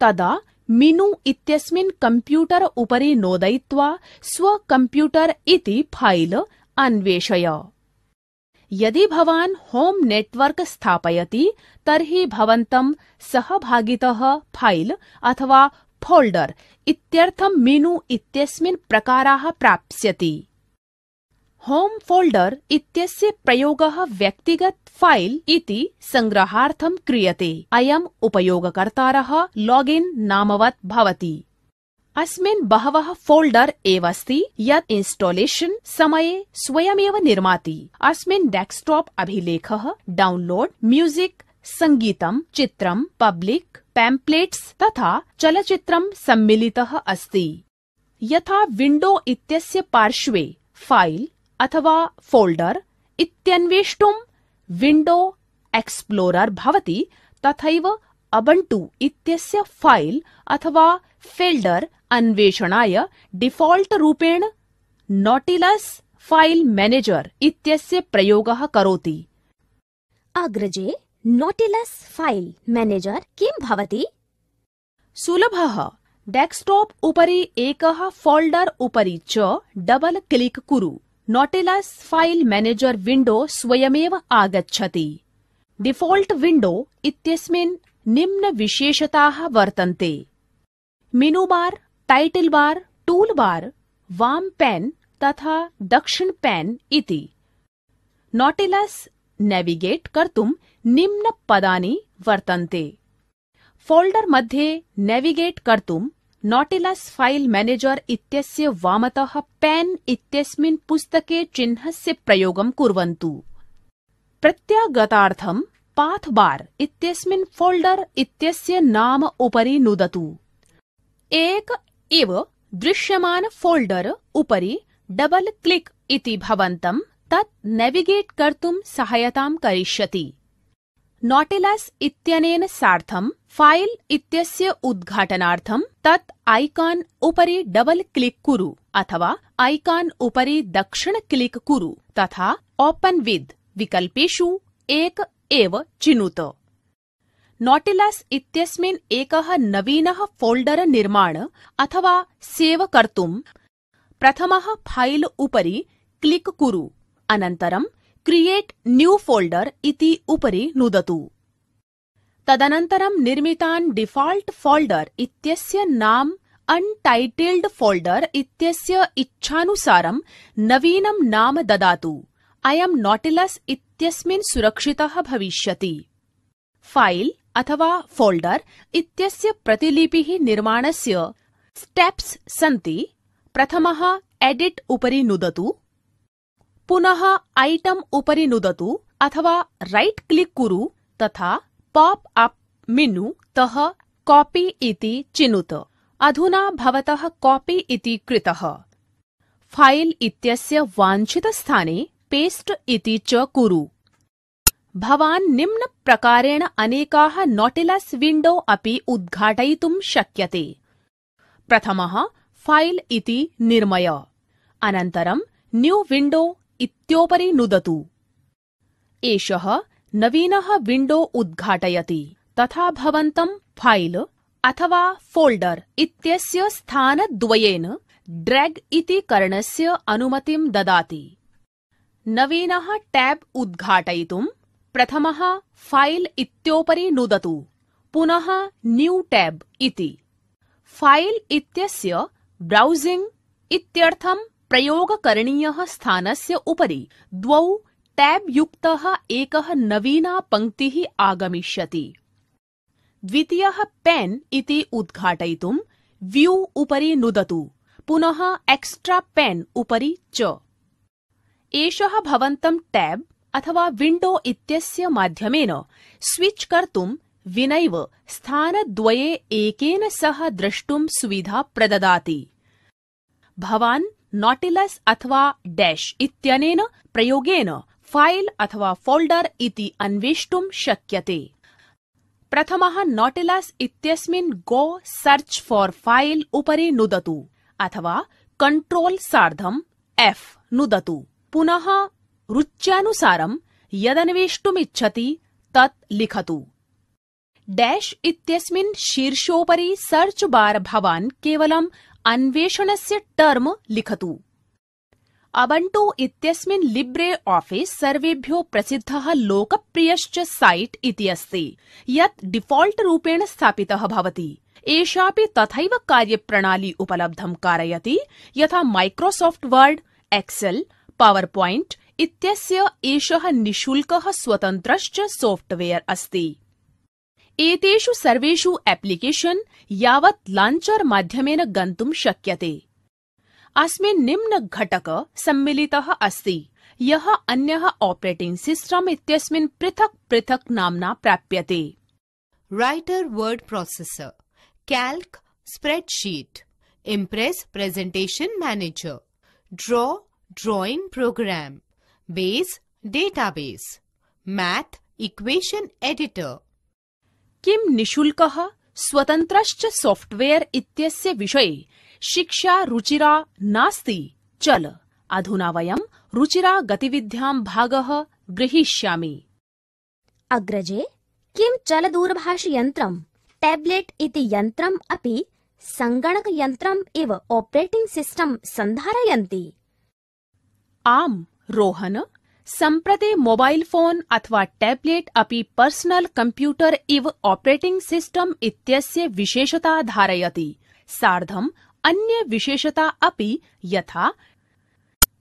तदा मिनु इत्यस्मिन् कम्प्यूटर उपरि नोदयित्वा स्वकम्प्यूटर इति फ़ाइल अन्वेषय। यदि भवान् होम नेटवर्क स्थापयति तर्हि भवन्तं सहभागितः फ़ाइल अथवा फोल्डर इत्यर्थं मेनु इत्यस्मिन् प्रकाराः प्राप्स्यति। होम फोल्डर इत्यस्य प्रयोगः व्यक्तिगत फ़ाइल इति सङ्ग्रहार्थं क्रियते। अयम् उपयोगकर्तारः लॉगिन नामवत् भवति। अस्मिन् बहवः फोल्डर एवस्ति यत् इन्स्टॉलेशन् समये स्वयमेव निर्माति। अस्मिन् डेस्कटॉप अभिलेखः, डाउनलोड, म्यूज़िक सङ्गीतं चित्रं पब्लिक पैम्प्लेट्स् तथा चलचित्रं सम्मिलितः अस्ति। यथा विण्डो इत्यस्य पार्श्वे फ़ाइल अथवा फोल्डर इत्यन्वेष्टुं विण्डो एक्सप्लोरर भवति, तथैव अबन्तु इत्यस्य फ़ाइल अथवा फोल्डर अन्वेषणाय डिफ़ॉल्ट रूपेण नॉटिलस फ़ाइल मैनेजर इत्यस्य प्रयोगः करोति। अग्रजे नोटिलस फ़ाइल मैनेजर किं भवति? सुलभः। डेस्कटॉप उपरि एकः फोल्डर उपरि च डबल क्लिक कुरु। नोटिलस फ़ाइल मैनेजर विण्डो स्वयमेव आगच्छति। डिफ़ॉल्ट विण्डो इत्यस्मिन् निम्नविशेषताः वर्तन्ते। Menu bar, title bar, tool bar वाम पेन तथा दक्षिण पेन इति। नॉटिलस नेविगेट कर्तुं निम्न पदानि वर्तन्ते। फोल्डर मध्ये नेविगेट कर्तुं नॉटिलस फ़ाइल मैनेजर इत्यस्य वामतः पेन इत्यस्मिन् पुस्तके चिह्नस्य प्रयोगं कुर्वन्तु। प्रत्यागतार्थं पाथ बार इत्यस्मिन् फोल्डर इत्यस्य नाम उपरि नुदतु। एक इव दृश्यमान फोल्डर उपरि डबल क्लिक इति भवन्तं। तत् नेविगेट कर्तुं सहायतां करिष्यति। नॉटिलस इत्यनेन सार्धं फ़ाइल इत्यस्य उद्घाटनार्थं तत् आइकॉन उपरि डबल क्लिक कुरु, अथवा आइकॉन उपरि दक्षिण क्लिक कुरु, तथा ओपन विद विकल्पेषु एक एव चिनुत। नॉटिलस इत्यस्मिन् एकः नवीनः फोल्डर निर्माण अथवा सेव कर्तुं प्रथमः फ़ाइल उपरि क्लिक कुरु। अनन्तरं क्रिएट न्यू फोल्डर इति उपरि नुदतु। तदनन्तरं निर्मितान् डिफ़ॉल्ट फोल्डर इत्यस्य नाम अनटाइटेल्ड फोल्डर इत्यस्य इच्छानुसारं नवीनं नाम ददातु। अयं नॉटिलस इत्यस्मिन् सुरक्षितः भविष्यति। फ़ाइल अथवा फोल्डर इत्यस्य प्रतिलिपिः निर्माणस्य स्टेप्स् सन्ति। प्रथमः एडिट उपरि नुदतु। पुनः आइटम उपरि नुदतु अथवा राइट क्लिक कुरु तथा पॉप अप मेनु तः कॉपी इति चिनुत अधुना भवतः कॉपी इति कृतः फ़ाइल इत्यस्य वाञ्छितस्थाने पेस्ट इति च कुरु भवान् निम्न प्रकारेण अनेकाः नॉटिलस विंडो अपि उद्घाटयितुं शक्यते प्रथमः फ़ाइल इति निर्मय अनन्तरं न्यू विंडो इत्योपरि नुदतु। एषः नवीनः विंडो उद्घाटयति। तथा भवन्तं फ़ाइल अथवा फोल्डर इत्यस्य स्थानद्वयेन ड्रैग इति करणस्य अनुमतिं ददाति। नवीनः टैब उद्घाटयितुं प्रथमः फ़ाइल इत्योपरि नुदतु। पुनः न्यू टैब इति। फ़ाइल इत्यस्य ब्राउजिंग इत्यर्थं प्रयोगकरणीयः स्थानस्य उपरि द्वौ टैब युक्तः एकः नवीना पङ्क्तिः आगमिष्यति। द्वितीयः पेन इति उद्घाटयितुं व्यू उपरि नुदतु, पुनः एक्स्ट्रा पेन उपरि च। एषः भवन्तं टैब अथवा विंडो इत्यस्य माध्यमेन स्विच कर्तुं विनैव स्थानद्वये एकेन सह द्रष्टुं सुविधा प्रददाति। भवान् नॉटिलस अथवा डैश इत्यनेन प्रयोगेन फाइल अथवा फोल्डर इति अन्वेष्टुं शक्यते। प्रथमः नॉटिलस इत्यस्मिन् गो सर्च फॉर फाइल उपरि नुदतु अथवा कंट्रोल सार्धं एफ नुदतु। पुनः रुच्यानुसारं यदन्वेष्टुमिच्छति तत् लिखतु। डैश इत्यस्मिन् शीर्षोपरि सर्च बार भवान् केवलं अन्वेषणस्य टर्म लिखतु। अबंटू इत्यस्मिन् लिब्रे ऑफ़िस सर्वेभ्यो प्रसिद्धः लोकप्रियश्च साइट इति अस्ति। यत् डिफ़ॉल्ट रूपेण स्थापितः भवति। एषापि तथैव कार्यप्रणाली उपलब्धं कारयति। यथा Microsoft Word, Excel PowerPoint इत्यस्य एषः निशुल्कः स्वतन्त्रश्च सॉफ्टवेयर अस्ति। एतेषु सर्वेषु एप्लिकेशन यावत् लाञ्चर् माध्यमेन गन्तुम् शक्यते। अस्मिन् निम्न घटक सम्मिलितः अस्ति। यः अन्यः ऑपरेटिंग सिस्टम इत्यस्मिन् पृथक् पृथक् नाम्ना प्राप्यते। Writer word processor Calc spreadsheet Impress presentation manager Draw drawing program Base database Math equation editor किं निशुल्कः स्वतन्त्रश्च सॉफ्टवेयर इत्यस्य विषये शिक्षा रुचिरा नास्ति? चल। अधुना वयं रुचिरा गतिविध्यां भागः गृहीष्यामि। अग्रजे किं चलदूरभाषयन्त्रं टैब्लेट् इति यन्त्रम् अपि सङ्गणकयन्त्रम् इव ऑपरेटिंग सिस्टम् सन्धारयन्ति आम् रोहन। सम्प्रति मोबाइल फ़ोन अथवा टैबलेट अपि पर्सनल कंप्यूटर इव ऑपरेटिंग सिस्टम इत्यस्य विशेषता धारयति। सार्धम् अन्य विशेषता अपि यथा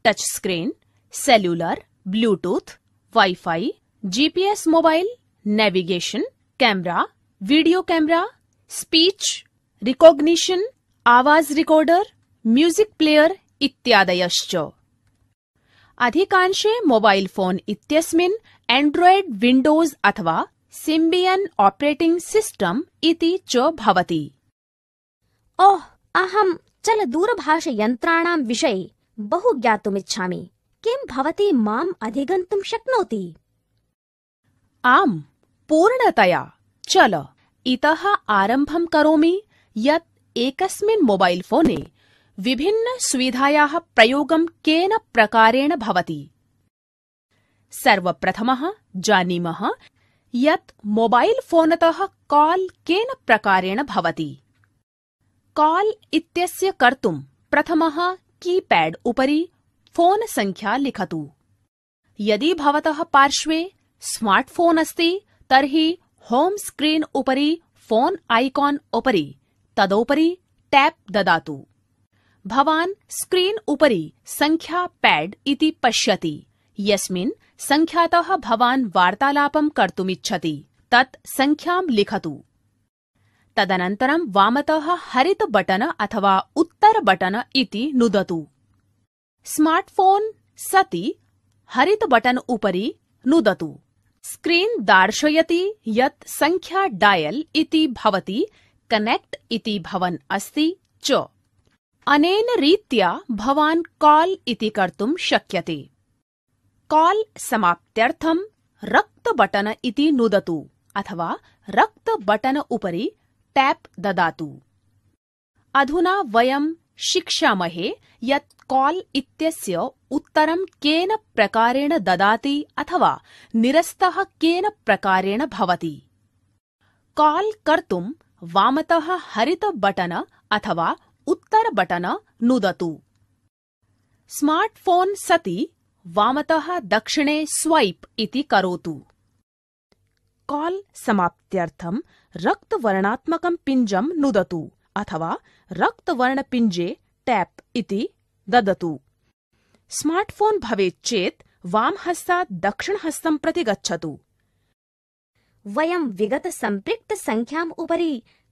touch screen cellular Bluetooth WiFi GPS mobile navigation camera video camera speech recognition आवाज़ रिकॉर्डर म्यूज़िक प्लेयर इत्यादयश्च। अधिकांशे मोबाइल फ़ोन इत्यस्मिन् एंड्रॉयड विंडोज़ अथवा सिम्बियन ऑपरेटिंग सिस्टम इति च भवति। ओह् अहं चलदूरभाषयन्त्राणां विषये बहु ज्ञातुमिच्छामि। किं भवती माम् अधिगन्तुं शक्नोति? आम् पूर्णतया। चल इतः आरम्भं करोमि यत् एकस्मिन् मोबाइल फोने विभिन्न सुविधायाः प्रयोगं केन प्रकारेण भवति। सर्वप्रथमः जानीमः यत् मोबाइल फोनतः कॉल केन प्रकारेण भवति। कॉल इत्यस्य कर्तुं प्रथमः कीपैड उपरि फ़ोन संख्या लिखतु। यदि भवतः पार्श्वे स्मार्टफ़ोन अस्ति, तर्हि होम स्क्रीन उपरि फ़ोन आइकॉन उपरि, तदोपरि टैप् ददातु। भवान् स्क्रीन् उपरि सङ्ख्या पैड इति पश्यति। यस्मिन् सङ्ख्यातः भवान् वार्तालापं कर्तुमिच्छति। तत् सङ्ख्यां लिखतु। तदनन्तरं वामतः हरित बटन अथवा उत्तर बटन इति नुदतु। स्मार्ट्फोन् सति हरित बटन उपरि नुदतु। स्क्रीन् दर्शयति यत् सङ्ख्या डायल् इति भवति, कनेक्ट् इति भवन् अस्ति च। अनेन रीत्या भवान् काल् इति कर्तुं शक्यते। काल् समाप्त्यर्थं रक्त इति नुदतु, अथवा रक्त बटन उपरि टैप् ददातु। अधुना वयं शिक्षामहे यत् काल् इत्यस्य उत्तरं केन प्रकारेण ददाति अथवा निरस्तः केन प्रकारेण भवति। काल् कर्तुं वामतः हरित बटन अथवा उत्तर बटन नुदतु स्मार्ट्फोन् सति वामतः दक्षिणे स्वैप् इति करोतु काल् समाप्त्यर्थं रक्तवर्णात्मकं पिञ्जं नुदतु अथवा रक्तवर्णपिञ्जे टैप् इति ददतु स्मार्ट्फोन् भवेत् चेत् वामहस्तात् दक्षिणहस्तं प्रति गच्छतु वयं विगतसम्पृक्तसङ्ख्याम् उपरि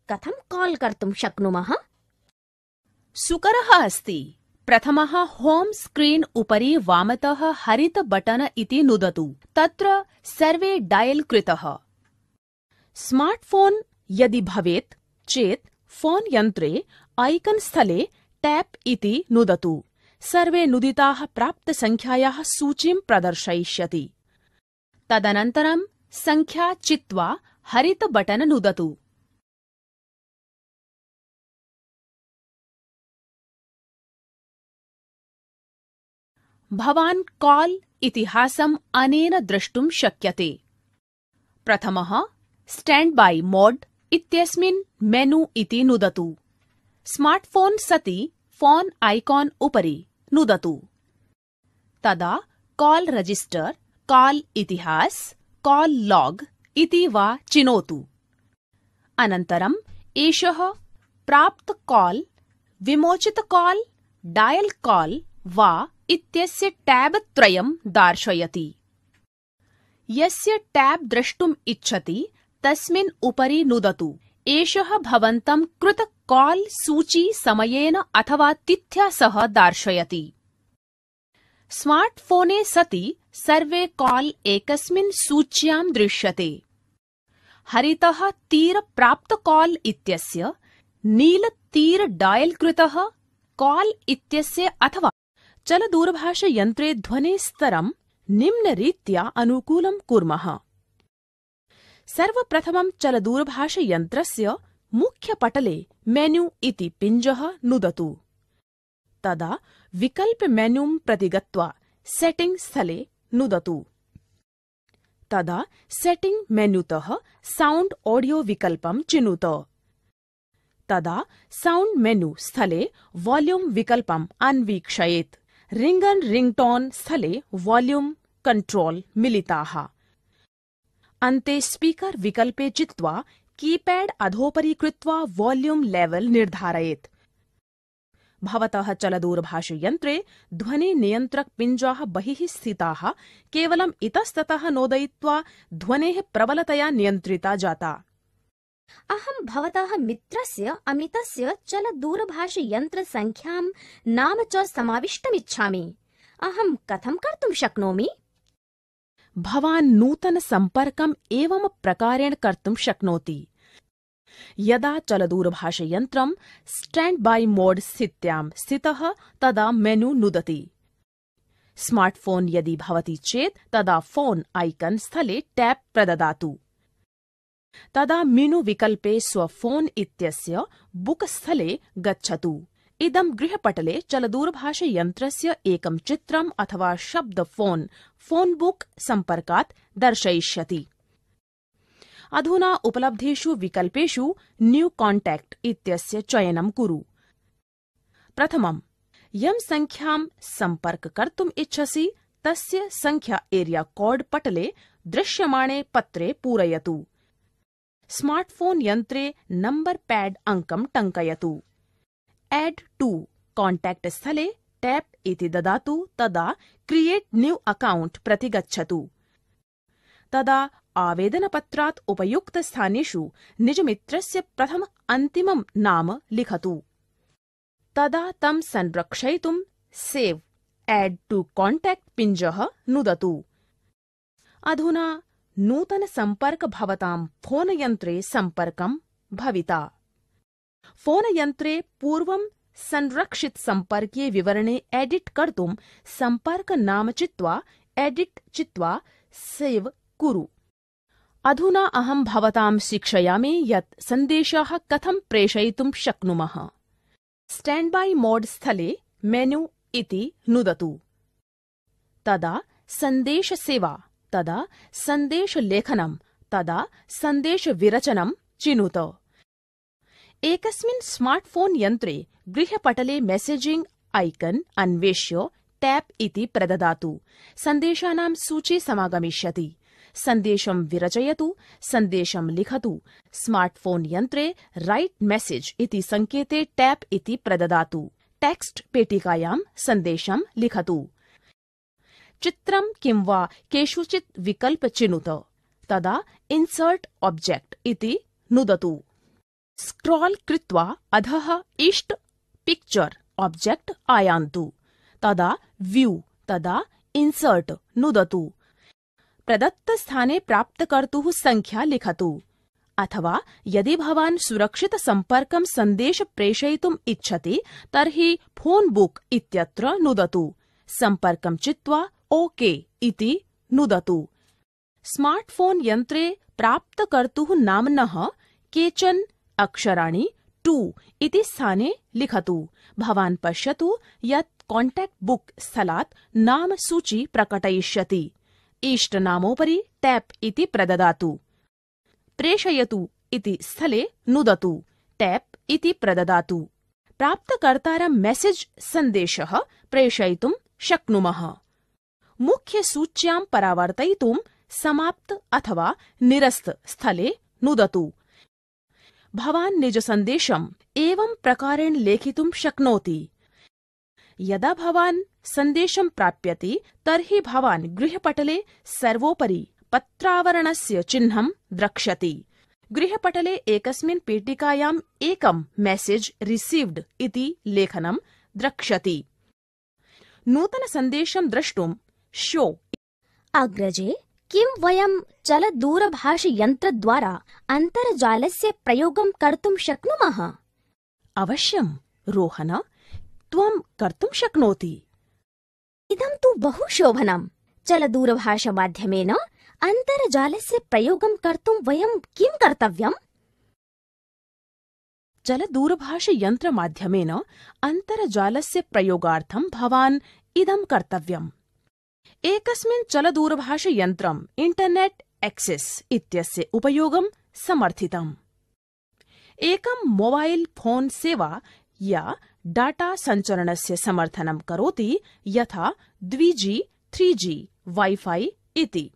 कथं काल् कर्तुं शक्नुमः सुकरः अस्ति। प्रथमः होम् स्क्रीन् उपरि वामतः हरित बटन इति नुदतु। तत्र सर्वे डायल् कृतः। स्मार्ट्फोन् यदि भवेत्, चेत् फोन् यन्त्रे ऐकन् स्थले टैप् इति नुदतु। सर्वे नुदिताः प्राप्तसङ्ख्यायाः सूचीं प्रदर्शयिष्यति। तदनन्तरं सङ्ख्या चित्वा हरित बटन नुदतु। भवान् काल् इतिहासम् अनेन द्रष्टुं शक्यते। प्रथमः, स्टैण्ड् बै मोड् इत्यस्मिन् मेनु इति नुदतु। स्मार्ट्फोन् सति फोन् ऐकान् उपरि नुदतु। तदा काल् रजिस्टर्, काल् इतिहास्, काल् लाग् इति वा चिनोतु। अनन्तरम् एषः प्राप्त काल्, विमोचित काल्, डायल् काल् वा इत्यस्य टैब् त्रयं दर्शयति। यस्य टैब् द्रष्टुम् इच्छति, तस्मिन् उपरि नुदतु। एषः भवन्तं कृत काल् सूची समयेन अथवा तिथ्या सह दर्शयति। स्मार्ट्फोने सति सर्वे काल् एकस्मिन् सूच्यां दृश्यते। हरितः तीर प्राप्त काल् इत्यस्य, नील तीर डायल् कृतः, काल् इत्यस्य अथवा चलदूरभाषयन्त्रे ध्वनिस्तरं निम्नरीत्या अनुकूलं कुर्मः। सर्वप्रथमं चलदूरभाषयन्त्रस्य मुख्यपटले मेनु इति पिञ्जः नुदतु। तदा विकल्पमेनुं प्रति गत्वा सेटिंग् स्थले नुदतु। तदा सेटिंग् मेनुतः साउण्ड् ऑडियो विकल्पं चिनुत। तदा साउण्ड् मेनु स्थले वाल्यूम् विकल्पम् अन्वीक्षयेत्। रिङ्गन् रिङ्ग्टोन् स्थले वाल्यूम् कंट्रोल मिलिताः। अन्ते स्पीकर विकल्पे चित्वा कीपैड अधोपरि कृत्वा वाल्यूम् लेवल् निर्धारयेत्। भवतः चलदूरभाषयन्त्रे ध्वनिनियन्त्रक पिञ्जाः बहिः स्थिताः, केवलम् इतस्ततः नोदयित्वा ध्वनेः प्रबलतया नियन्त्रिता जाता। अहं भवतः मित्रस्य, अमितस्य चलदूरभाषयन्त्रसङ्ख्यां नाम च समाविष्टमिच्छामि। अहं कथं कर्तुं शक्नोमि? भवान् नूतनसम्पर्कम् एवं प्रकारेण कर्तुं शक्नोति। यदा चलदूरभाषयन्त्रं स्टैण्ड् बै मोड् स्थित्यां स्थितः, तदा मेनु नुदति। स्मार्ट्फोन् यदि भवति चेत्, तदा फोन् ऐकन् स्थले टैप् प्रददातु। तदा मेनु विकल्पे स्वफोन् इत्यस्य बुक् स्थले गच्छतु। इदं गृहपटले चलदूरभाषयन्त्रस्य एकं चित्रम् अथवा शब्द फोन् फोन् बुक् सम्पर्कात् दर्शयिष्यति। अधुना उपलब्धेषु विकल्पेषु न्यू काण्टैक्ट् इत्यस्य चयनं कुरु। प्रथमम्, यं सङ्ख्यां सम्पर्क कर्तुम् इच्छसि, तस्य सङ्ख्या एरिया कोड् पटले दृश्यमाणे पत्रे पूरयतु। स्मार्ट्फोन् यन्त्रे नम्बर् पैड् अङ्कं टङ्कयतु एड् टु काण्टाक्ट् स्थले टैप् इति ददातु तदा क्रिएट् न्यू अकाउण्ट् प्रति गच्छतु तदा आवेदनपत्रात् उपयुक्तस्थानेषु निजमित्रस्य प्रथम अन्तिमं नाम लिखतु तदा तं संरक्षयितुं सेव् एड् टु काण्टाक्ट् पिञ्जः नुदतु अधुना नूतनसम्पर्क भवतां फोनयन्त्रे सम्पर्कं भविता। फोनयन्त्रे पूर्वं संरक्षित सम्पर्कीय विवरणे एडिट् कर्तुं सम्पर्कनाम चित्वा, एडिट् चित्वा सेव् कुरु। अधुना अहं भवतां शिक्षयामि यत् सन्देशाः कथं प्रेषयितुं शक्नुमः। स्टैण्ड् मोड् स्थले मेनु इति नुदतु। तदा सन्देशसेवा। तदा सन्देशलेखनं तदा संदेश सन्देशविरचनं चिनुत। एकस्मिन् स्मार्ट्फोन् यन्त्रे गृहपटले मेसेजिंग ऐकन् अन्वेष्य टैप इति प्रददातु। सन्देशानां सूची समागमिष्यति। सन्देशं विरचयतु, सन्देशं लिखतु। स्मार्ट्फोन् यन्त्रे राइट मेसेज इति सङ्केते टैप इति प्रददातु। टेक्स्ट् पेटिकायां सन्देशं लिखतु। चित्रं किं वा केषुचित् विकल्प चिनुत तदा इन्सर्ट् ऑब्जेक्ट इति नुदतु। स्क्रॉल कृत्वा अधः इष्ट पिक्चर ऑब्जेक्ट आयान्तु। तदा व्यू तदा इन्सर्ट् नुदतु। प्रदत्तस्थाने प्राप्तकर्तुः सङ्ख्या लिखतु। अथवा यदि भवान् सुरक्षितसम्पर्कं संदेश प्रेषयितुम् इच्छति, तर्हि फ़ोन बुक इत्यत्र नुदतु। सम्पर्कं चित्वा ओके इति नुदतु। स्मार्ट्फोन् यन्त्रे प्राप्तकर्तुः नाम्नः केचन अक्षराणि टु इति स्थाने लिखतु। भवान् पश्यतु यत् काण्टाक्ट् बुक् स्थलात् नामसूची प्रकटयिष्यति। इष्टनामोपरि टैप इति प्रददातु। प्रेषयतु इति स्थले नुदतु। टैप इति प्रददातु। प्राप्तकर्तारं मेसेज सन्देशः प्रेषयितुं शक्नुमः। मुख्यसूच्यां परावर्तयितुं समाप्त अथवा निरस्त स्थले नुदतु भवान् निजसन्देशम् एवं प्रकारेण लेखितुं शक्नोति यदा भवान् सन्देशं प्राप्यति तर्हि भवान् गृहपटले सर्वोपरि पत्रावरणस्य चिह्नं द्रक्ष्यति गृहपटले एकस्मिन् पेटिकायाम् एकं मेसेज रिसीव्ड इति लेखनं द्रक्ष्यति नूतनसन्देशं द्रष्टुं शो। अग्रजे, किं वयं चलदूरभाषयन्त्रद्वारा अन्तर्जालस्य प्रयोगं कर्तुं शक्नुमः? अवश्यं। रोहन, त्वं कर्तुं शक्नोति। इदं तु बहु शोभनम् चलदूरभाषमाध्यमेन अन्तर्जालस्य प्रयोगं कर्तुं वयं किं कर्तव्यम् चलदूरभाषयन्त्रमाध्यमेन अन्तर्जालस्य प्रयोगार्थं भवान् इदं कर्तव्यम्। एकस्मिन् चलदूरभाषयन्त्रम् इण्टर्नेट् एक्सेस् इत्यस्य उपयोगं समर्थितम्। एकं मोबाइल फ़ोन सेवा या डाटा सञ्चरणस्य समर्थनं करोति यथा द्वि जी, थ्री जी वाईफाई इति।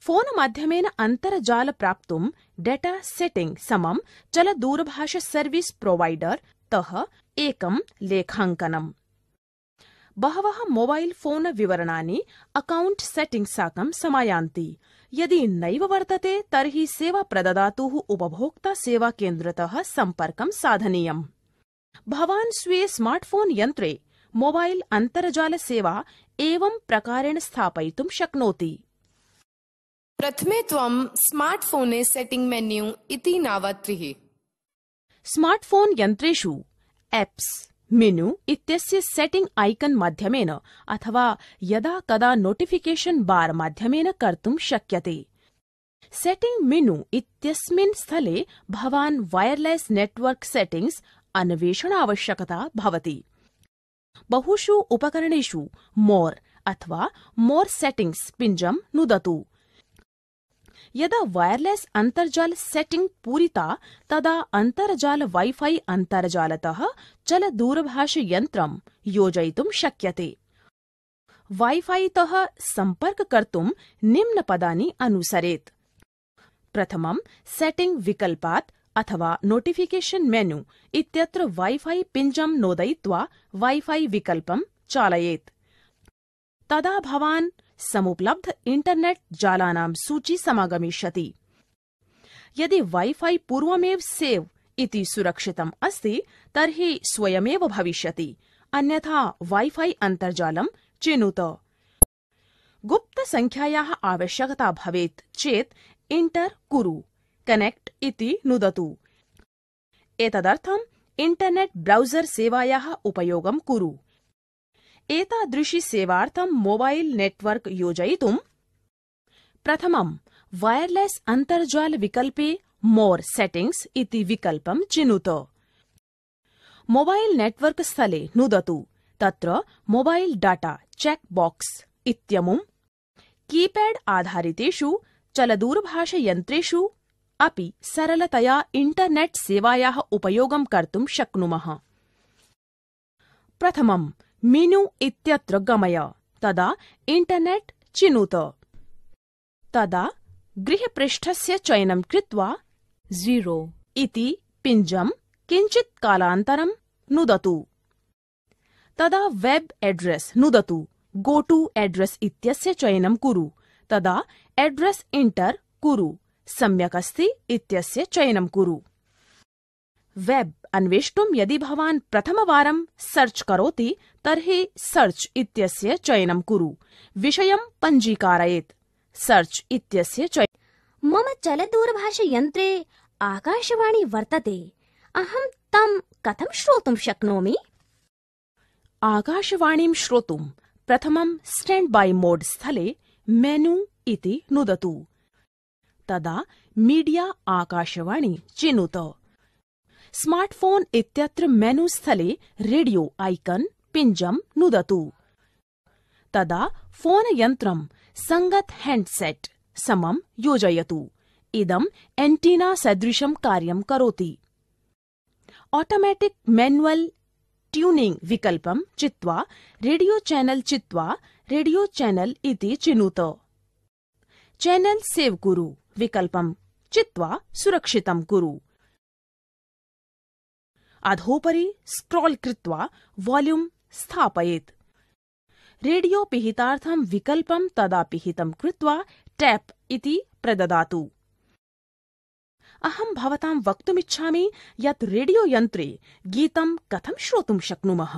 फ़ोन माध्यमेन अन्तर्जाल प्राप्तुं डेटा सेटिंग समं चलदूरभाष सर्विस प्रोवाइडर तः एकं लेखाङ्कनम्। बहवः मोबाइल फ़ोन विवरणानि अकाउण्ट् सेटिंग् साकं समायान्ति। यदि नैव वर्तते तर्हि सेवा प्रददातुः उपभोक्ता सेवा केन्द्रतः सम्पर्कं साधनीयम्। भवान् स्वे स्मार्ट्फोन् यन्त्रे मोबाइल अन्तर्जाल सेवा एवं प्रकारेण स्थापयितुं शक्नोति। प्रथमे त्वं स्मार्ट्फोने सेटिंग् मेन्यू इति नावत्रिः स्मार्ट्फोन् यन्त्रेषु एप्स् मेनु इत्यस्य सेटिंग आइकन माध्यमेन अथवा यदा कदा नोटिफिकेशन बार माध्यमेन कर्तुं शक्यते। सेटिंग मेनु इत्यस्मिन् स्थले भवान् वायरलेस नेटवर्क सेटिंग्स् अन्वेषणावश्यकता भवति। बहुषु उपकरणेषु मोर अथवा मोर सेटिंग्स् पिञ्जं नुदतु। यदा वायरलेस अन्तर्जाल सेटिंग पूरिता, तदा अन्तर्जाल वाईफाई अन्तर्जालतः चलदूरभाषयन्त्रं योजयितुं शक्यते। वाईफाईतः सम्पर्क कर्तुं निम्नपदानि अनुसरेत्। प्रथमं सेटिंग विकल्पात् अथवा नोटिफिकेशन मेन्यू इत्यत्र वाईफाई पिञ्जं नोदयित्वा वाईफाई विकल्पं चालयेत्। तदा भवान् समुपलब्ध इंटरनेट जालानां सूची समागमिष्यति। यदि वाईफाई पूर्वमेव सेव इति सुरक्षितम् अस्ति, तर्हि स्वयमेव भविष्यति। अन्यथा वाईफाई अन्तर्जालं चिनुत। गुप्तसङ्ख्यायाः आवश्यकता भवेत् चेत् इंटर कुरु, कनेक्ट इति नुदतु। एतदर्थम् इंटरनेट ब्राउज़र सेवायाः उपयोगं कुरु। एतादृशी सेवार्थं मोबाइल नेटवर्क योजयितुं प्रथमं, वायरलेस अन्तर्जाल विकल्पे मोर सेटिंग्स् इति विकल्पं चिनुत। मोबाइल नेटवर्क स्थले नुदतु। तत्र मोबाइल डाटा चेक बॉक्स इत्यमुं कीपैड आधारितेषु चलदूरभाषयन्त्रेषु अपि सरलतया इंटरनेट सेवायाः उपयोगं कर्तुं शक्नुमः। प्रथमं मेनु इत्यत्र गमय तदा इंटरनेट चिनुत तदा गृहपृष्ठस्य चयनं कृत्वा zero, इति पिञ्जं किञ्चित् कालान्तरं नुदतु तदा वेब एड्रेस नुदतु गो टु एड्रेस इत्यस्य चयनं कुरु तदा एड्रेस इंटर कुरु सम्यक् अस्ति इत्यस्य चयनं कुरु वेब अन्वेष्टुं यदि भवान् प्रथमवारं सर्च करोति तर्हि सर्च इत्यस्य चयनं कुरु। विषयं पञ्जीकारयेत्। सर्च इत्यस्य चय मम चलदूरभाषयन्त्रे आकाशवाणी वर्तते। अहं तं कथं श्रोतुं शक्नोमि? आकाशवाणीं श्रोतुं प्रथमं स्टैण्ड् बै मोड् स्थले मेनु इति नुदतु। तदा मीडिया आकाशवाणी चिनुत। स्मार्ट्फोन् इत्यत्र मेनु स्थले रेडियो ऐकन् पिञ्जं नुदतु। तदा फ़ोन यन्त्रं सङ्गत हैण्ड्सेट् समं योजयतु। इदम् एण्टीना सदृशं कार्यं करोति। ऑटोमेटिक मैनुअल ट्यूनिंग विकल्पं चित्वा रेडियो चैनल चित्वा रेडियो चैनल इति चिनुत। चैनल सेव् कुरु विकल्पं चित्वा सुरक्षितं कुरु। अधोपरि स्क्रॉल कृत्वा वॉल्यूम स्थापयेत्। रेडियो पिहितार्थं विकल्पं तदा पिहितं कृत्वा टैप इति प्रददातु। अहं भवतां वक्तुमिच्छामि यत् रेडियो यन्त्रे गीतं कथं श्रोतुं शक्नुमः।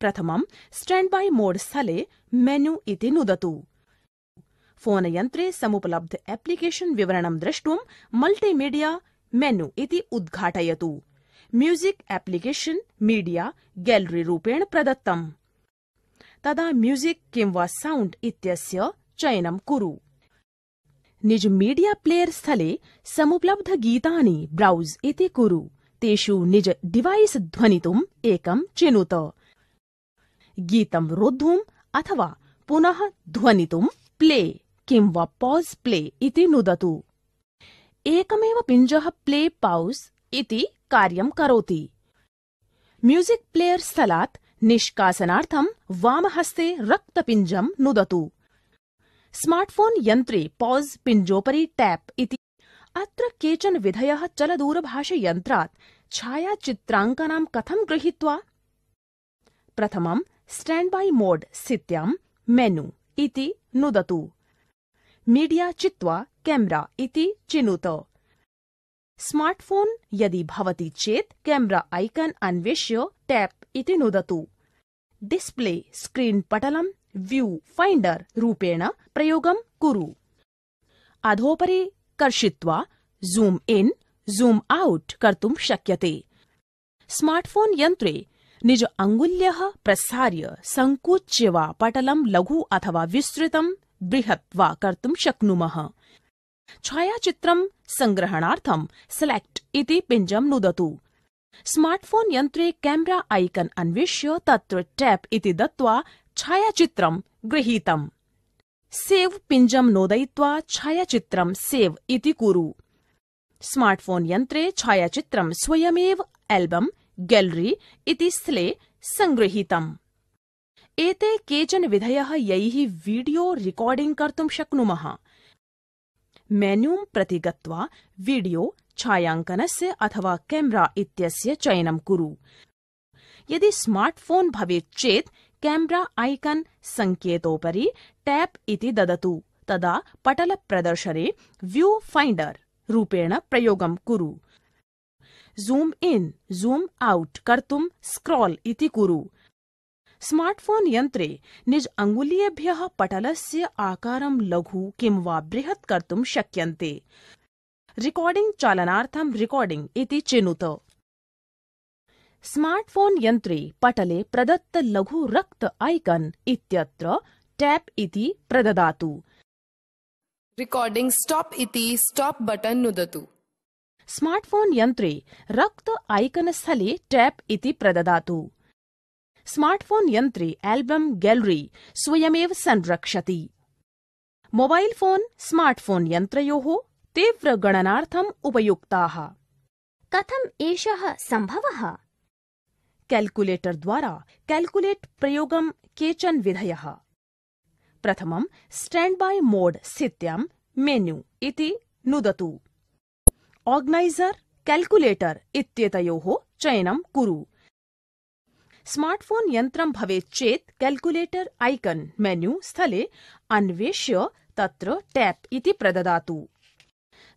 प्रथमं स्टैण्ड् बै मोड् स्थले मेनु इति नुदतु। फ़ोन यन्त्रे समुपलब्ध एप्लिकेशन् विवरणं द्रष्टुं मल्टीमीडिया मेनु इति उद्घाटयतु। म्यूज़िक एप्लिकेशन् मीडिया गैलरी रूपेण प्रदत्तम्। तदा म्यूज़िक किंवा साउण्ड् इत्यस्य चयनं कुरु। निज मीडिया प्लेयर स्थले समुपलब्ध गीतानि ब्राउज इति कुरु। तेषु निज डिवाइस ध्वनितुम् एकं चिनुत। गीतं रोद्धुम् अथवा पुनः ध्वनितुं प्ले किंवा पॉज प्ले इति नुदतु। एकमेव पिञ्जः प्ले पौस् इति कार्यं करोति। म्यूज़िक प्लेयर स्थलात् निष्कासनार्थं वामहस्ते रक्तपिञ्जं नुदतु। स्मार्ट्फोन् यन्त्रे पॉज पिञ्जोपरि टैप इति। अत्र केचन विधयः चलदूरभाषयन्त्रात् छायाचित्राङ्कनां कथं गृहीत्वा? प्रथमं स्टैण्ड् बै मोड् स्थित्यां मेनु इति नुदतु। मीडिया चित्वा कैमरा इति चिनुत। स्मार्ट्फोन् यदि भवति चेत् कैमरा ऐकन् अन्विष्य टैप इति नुदतु। डिस्प्ले स्क्रीन् पटलं व्यू फाइण्डर रूपेण प्रयोगं कुरु। अधोपरि कर्षित्वा जूम इन, जूम आउट कर्तुं शक्यते। स्मार्ट्फोन् यन्त्रे निज अङ्गुल्यः प्रसार्य सङ्कुच्य वा पटलं लघु अथवा विस्तृतं बृहत् वा कर्तुं शक्नुमः। छायाचित्रं सङ्ग्रहणार्थं सेलेक्ट् इति पिञ्जं नुदतु। स्मार्ट्फोन् यन्त्रे कैमरा ऐकन् अन्विष्य तत्र टैप इति दत्त्वा छायाचित्रं गृहीतम्। सेव् पिञ्जं नोदयित्वा छायाचित्रं सेव् इति कुरु। स्मार्ट्फोन् यन्त्रे छायाचित्रं स्वयमेव एल्बम् गैलरी इति स्थले सङ्गृहीतम् एते केचन विधयः यैः वीडियो रिकार्डिंग् कर्तुं शक्नुमः। मेन्यूं प्रति गत्वा वीडियो छायाङ्कनस्य अथवा कैमरा इत्यस्य चयनं कुरु। यदि स्मार्ट्फोन् भवेत् चेत् कैमरा आइकन् सङ्केतोपरि टैप इति ददतु। तदा पटलप्रदर्शने व्यू फाइण्डर रूपेण प्रयोगं कुरु। जूम् इन्, जूम् औट् कर्तुं स्क्रॉल इति कुरु। स्मार्ट्फोन् यन्त्रे निज अङ्गुलीयेभ्यः पटलस्य आकारं लघु किं वा बृहत् कर्तुं शक्यन्ते। रिकॉर्डिंग चालनार्थं रिकॉर्डिंग इति चिनुत। स्मार्ट्फोन् यन्त्रे पटले प्रदत्त लघु रक्त आइकन् इत्यत्र टैप इति प्रददातु। रिकॉर्डिंग स्टॉप इति स्टॉप बटन नुदतु। स्मार्ट्फोन् यन्त्रे रक्त आइकन् स्थले टैप इति प्रददातु। स्मार्ट्फोन् यन्त्रे एल्बम् गैलरी स्वयमेव संरक्षति। मोबाइल फोन् स्मार्ट्फोन् यन्त्रयोः तीव्रगणनार्थम् उपयुक्ताः। कथम् एषः सम्भवः? कैल्कुलेटर द्वारा कैलकुलेट प्रयोगं केचन विधयः। प्रथमं स्टैण्ड् बाय मोड स्थित्यां मेन्यू इति नुदतु। ऑर्गनाइजर कैल्कुलेटर इत्येतयोः चयनं कुरु। स्मार्ट्फोन् यन्त्रं भवेत् चेत् कैल्कुलेटर आइकन्, मेन्यू, स्थले, अन्वेष्य, तत्र टैप इति प्रददातु।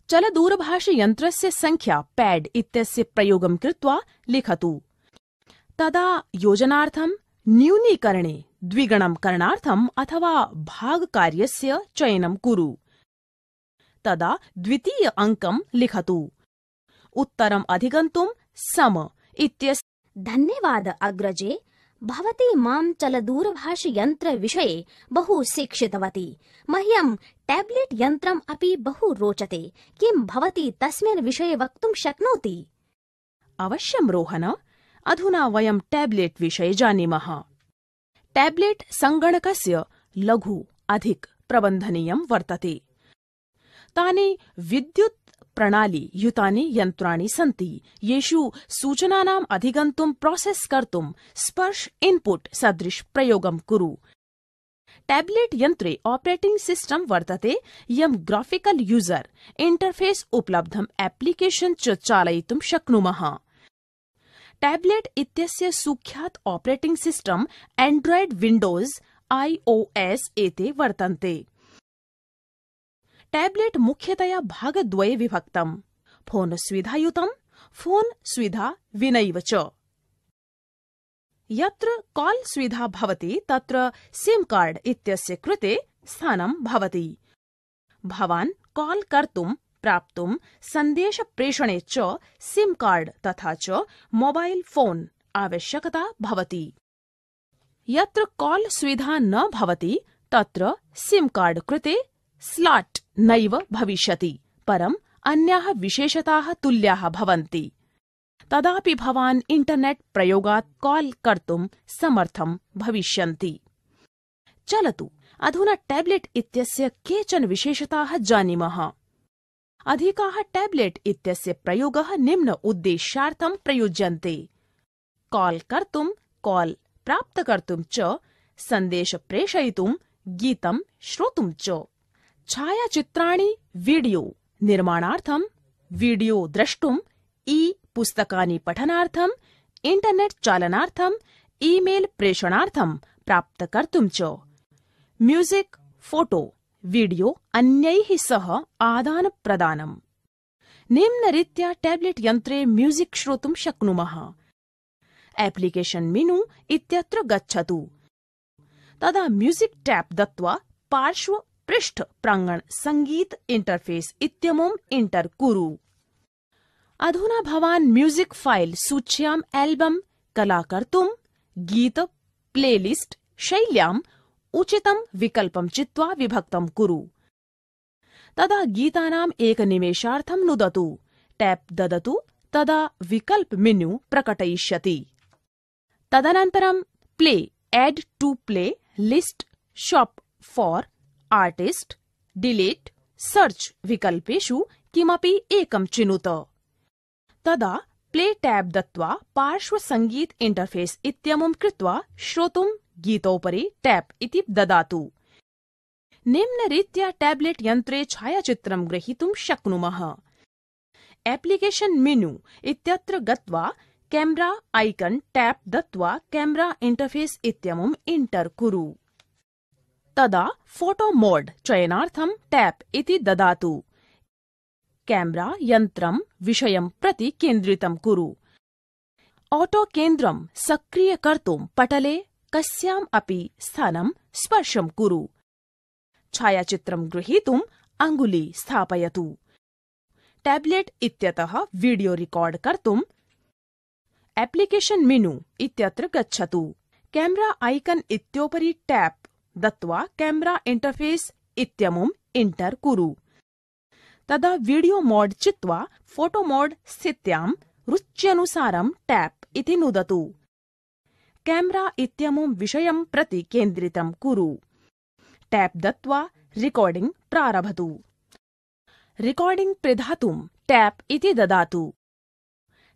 चलदूरभाषयन्त्रस्य संख्या, पैड इत्यस्य प्रयोगं कृत्वा लिखतु। तदा योजनार्थं, न्यूनीकरणे, द्विगणं करणार्थम् अथवा भागकार्यस्य चयनं कुरु। तदा द्वितीय अङ्कं लिखतु। उत्तरम् अधिगन्तुं सम इत्यस्य धन्यवाद, अग्रजे। भवती माँ चलदूरभाषयन्त्रविषये बहु शिक्षितवती। मह्यं टैब्लेट् यन्त्रम् अपि बहु रोचते। किं भवती तस्मिन् विषये वक्तुं शक्नोति? अवश्यं, रोहन। अधुना वयं टैब्लेट् विषये जानीमः। टैब्लेट् सङ्गणकस्य लघु, अधिक प्रबन्धनीयं वर्तते। तानि विद्युत् प्रणाली, युतानि यन्त्राणि सन्ति। येषु सूचनानाम् अधिगन्तुं, प्रोसेस् कर्तुं स्पर्श इनपुट सदृश प्रयोगं कुरु। टैबलेट यन्त्रे ऑपरेटिंग सिस्टम वर्तते। यं ग्राफिकल यूज़र, इंटरफेस उपलब्धम् एप्लिकेशन् च चालयितुं शक्नुमः। टैब्लेट् इत्यस्य सुख्यात् operating system Android Windows iOS एते वर्तन्ते। टैब्लेट् मुख्यतया भागद्वये विभक्तम्। फ़ोन सुविधायुतं फ़ोन सुविधा विनैव च यत्र कॉल सुविधा भवति, तत्र सिम कार्ड इत्यस्य कृते स्थानं भवति। भवान् कॉल कर्तुं, प्राप्तुं सन्देशप्रेषणे च सिम कार्ड तथा च मोबाइल फ़ोन आवश्यकता भवति। यत्र कॉल सुविधा न भवति, तत्र सिम कार्ड कृते स्लाट् नैव भविष्यति परम् अन्याः विशेषताः तुल्याः भवन्ति। तदापि भवान् इण्टर्नेट् प्रयोगात् कॉल कर्तुं समर्थं भविष्यन्ति। चलतु, अधुना टैब्लेट् इत्यस्य केचन विशेषताः जानीमः। अधिकाः टैब्लेट् इत्यस्य प्रयोगः निम्न उद्देश्यार्थं प्रयुज्यन्ते। कॉल कर्तुं, कॉल प्राप्त कर्तुं च, संदेश प्रेषयितुं, गीतं श्रोतुं च। छायाचित्राणि वीडियो निर्माणार्थं वीडियो द्रष्टुम् ई पुस्तकानि पठनार्थम् इण्टर्नेट् चालनार्थम् ईमेल् प्रेषणार्थं प्राप्त कर्तुं च म्यूजिक् फ़ोटो वीडियो अन्यैः सह आदानप्रदानम् निम्नरीत्या टैब्लेट् यन्त्रे म्यूजिक् श्रोतुं शक्नुमः एप्लिकेशन् मेनु इत्यत्र गच्छतु तदा म्यूजिक् टैब दत्त्वा पार्श्व पृष्ठ प्रांगण संगीत इंटरफेस इत्यमुम् इंटर कुरु अधुना भवान् म्यूजिक् फाइल् सूच्याम् एल्बम् कलाकर्तुं गीत प्लेलिस्ट् शैल्याम् उचितं विकल्पं चित्वा विभक्तं कुरु। तदा गीतानाम् एकनिमेषार्थं नुदतु। टैप ददतु, तदा विकल्प मेन्यू प्रकटयिष्यति। तदनन्तरं play add to playlist shop for artist, delete, search विकल्पेषु किमपि एकं चिनुत। तदा प्ले टैब दत्त्वा पार्श्वसङ्गीत इंटरफेस इत्यमुं कृत्वा श्रोतुं गीतोपरि टैप इति ददातु। निम्नरीत्या टैब्लेट् यन्त्रे छायाचित्रं ग्रहीतुं शक्नुमः। एप्लिकेशन मेनु इत्यत्र गत्वा कैमरा आइकन टैप दत्त्वा कैमरा इंटरफेस इत्यमुम् इंटर कुरु। तदा फ़ोटो मोड चयनार्थं टैप इति ददातु। कैमरा यन्त्रं विषयं प्रति केन्द्रितं कुरु। ऑटो केन्द्रं सक्रियकर्तुं पटले कस्याम् अपि स्थानं स्पर्शं कुरु। छायाचित्रं गृहीतुम् अङ्गुली स्थापयतु। टैब्लेट् इत्यतः वीडियो रिकॉर्ड कर्तुम् एप्लिकेशन मेनु इत्यत्र गच्छतु। कैमरा आइकन इत्योपरि टैप दत्त्वा कैमरा इंटरफेस इत्यमुम् इंटर कुरु। तदा वीडियो मोड चित्वा फ़ोटो मोड स्थित्यां रुच्यनुसारं टैप इति नुदतु। कैमरा इत्यमुं विषयं प्रति केन्द्रितं कुरु। टैप दत्त्वा रिकॉर्डिंग प्रारभतु। रिकॉर्डिंग पिधातुं टैप इति ददातु।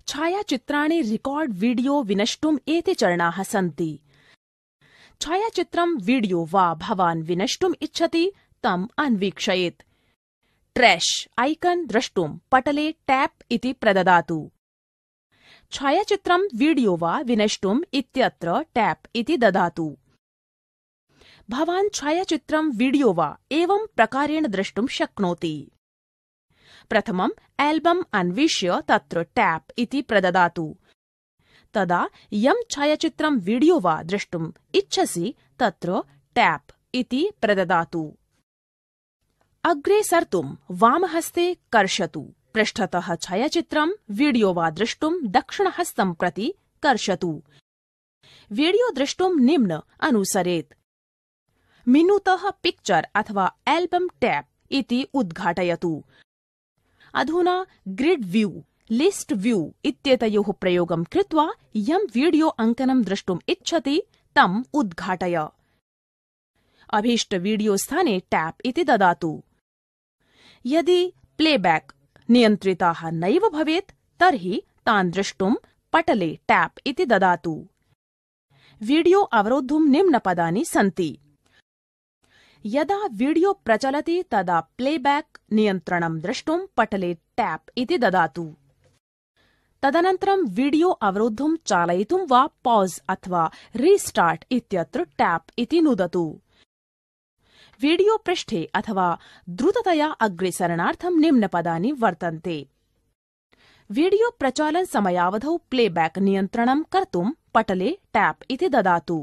छायाचित्राणि रिकॉर्ड वीडियो विनष्टुम् एते चरणाः सन्ति। छायाचित्रं वीडियो वा भवान् विनष्टुम् इच्छति तम् अन्वीक्षयेत्। ट्रैश आइकन द्रष्टुं पटले टैप इति प्रददातु। छायाचित्रं वीडियो वा विनष्टुम् इत्यत्र टैप इति ददातु। भवान् छायाचित्रं वीडियो वा एवं प्रकारेण द्रष्टुं शक्नोति। प्रथमम् एल्बम् अन्विष्य तत्र टैप इति प्रददातु। तदा यं छायाचित्रं वीडियो वा द्रष्टुम् इच्छसि, तत्र टैप इति प्रददातु। अग्रे सर्तुं वामहस्ते कर्षतु। पृष्ठतः छायाचित्रं वीडियो वा द्रष्टुं दक्षिणहस्तं प्रति कर्षतु। वीडियो द्रष्टुं निम्न अनुसरेत्। मिनुतः पिक्चर अथवा एल्बम् टैप इति उद्घाटयतु। अधुना ग्रिड व्यू लिस्ट व्यू इत्येतयोः प्रयोगं कृत्वा यं वीडियो अङ्कनं द्रष्टुम् इच्छति तम् उद्घाटय अभीष्ट वीडियो स्थाने टैप इति ददातु यदि प्लेबैक नियन्त्रिताः नैव भवेत् तर्हि तान् द्रष्टुं पटले टैप इति ददातु वीडियो अवरोद्धुं निम्नपदानि सन्ति यदा वीडियो प्रचलति तदा प्लेबैक नियन्त्रणं द्रष्टुं पटले टैप इति ददातु तदनन्तरं वीडियो अवरोद्धुं चालयितुं वा पॉज अथवा रीस्टार्ट इत्यत्र टैप इति नुदतु वीडियो पृष्ठे अथवा द्रुततया अग्रेसरणार्थं निम्नपदानि वर्तन्ते वीडियो प्रचालन समयावधौ प्लेबैक नियन्त्रणं कर्तुं पटले टैप इति ददातु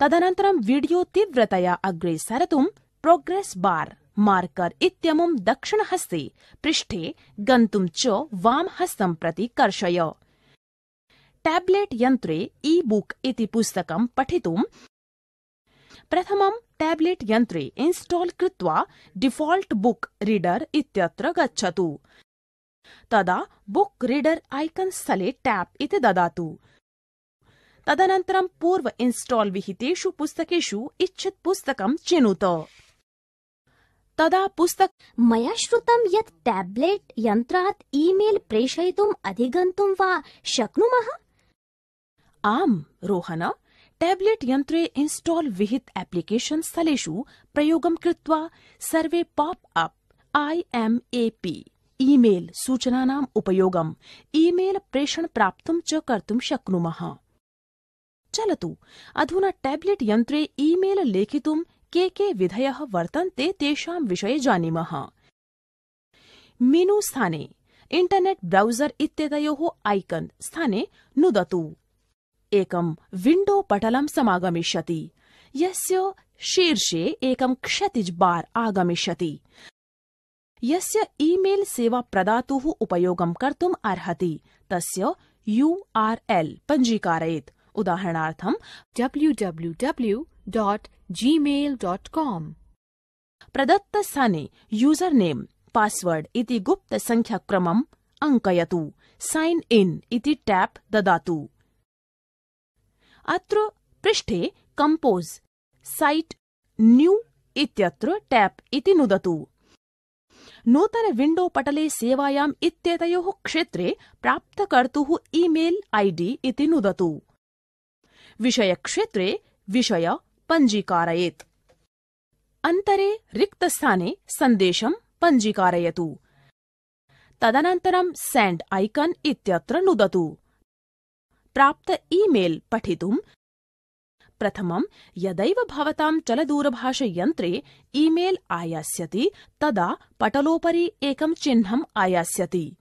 तदनन्तरं वीडियो तीव्रतया अग्रे सरतुं प्रोग्रेस बार मार्कर इत्यमुं दक्षिणहस्ते पृष्ठे गन्तुं च वामहस्तं प्रति कर्षय। टैब्लेट यन्त्रे ई बुक इति पुस्तकं पठितुं प्रथमं टैब्लेट यन्त्रे इन्स्टॉल कृत्वा डिफ़ॉल्ट बुक रीडर इत्यत्र गच्छतु। तदा बुक रीडर आइकन स्थले टैप इति ददातु। तदनन्तरं पूर्व इन्स्टॉल विहितेषु पुस्तकेषु इच्छित् पुस्तकं चिनुत। तदा पुस्तक मया श्रुतं यत् टैब्लेट् यन्त्रात् ईमेल प्रेषयितुम् अधिगन्तुं वा शक्नुमः? आम् रोहन। टैब्लेट यन्त्रे इन्स्टॉल विहित एप्लिकेशन स्थलेषु प्रयोगं कृत्वा सर्वे पॉप अप आईएमएपी ईमेल सूचनानाम् उपयोगम् ईमेल प्रेषण प्राप्तुं च कर्तुं शक्नुमः। चलतु अधुना टैब्लेट यन्त्रे ईमेल लेखितुं के के विधयः वर्तन्ते तेषां विषये जानीमः। मेनु स्थाने इंटरनेट ब्राउज़र इत्येतयोः आइकन स्थाने नुदतु। एकं विण्डो पटलं समागमिष्यति। यस्य शीर्षे एकं क्षैतिज बार आगमिष्यति। यस्य ईमेल सेवा प्रदातुः उपयोगं कर्तुम् अर्हति। तस्य यूआरएल पञ्जीकारयेत्। उदाहरणार्थं www.gmail.com प्रदत्तस्थाने यूज़र नेम पासवर्ड इति गुप्त संख्याक्रमम् अङ्कयतु। साइन इन इति टैप ददातु। अत्र पृष्ठे कंपोज साइट न्यू इत्यत्र टैप इति नुदतु। नूतन विण्डो पटले सेवायाम् इत्येतयोः क्षेत्रे प्राप्तकर्तुः ईमेल आईडी इति नुदतु। विषयक्षेत्रे विषय पञ्जीकारयेत् अन्तरे रिक्तस्थाने सन्देशं पञ्जीकारयतु तदनन्तरं सेण्ड् ऐकन् इत्यत्र नुदतु। प्राप्त ईमेल् पठितुं। प्रथमं, यदैव भवतां चलदूरभाषयन्त्रे ईमेल् आयास्यति, तदा पटलोपरि एकं चिह्नम् आयास्यति।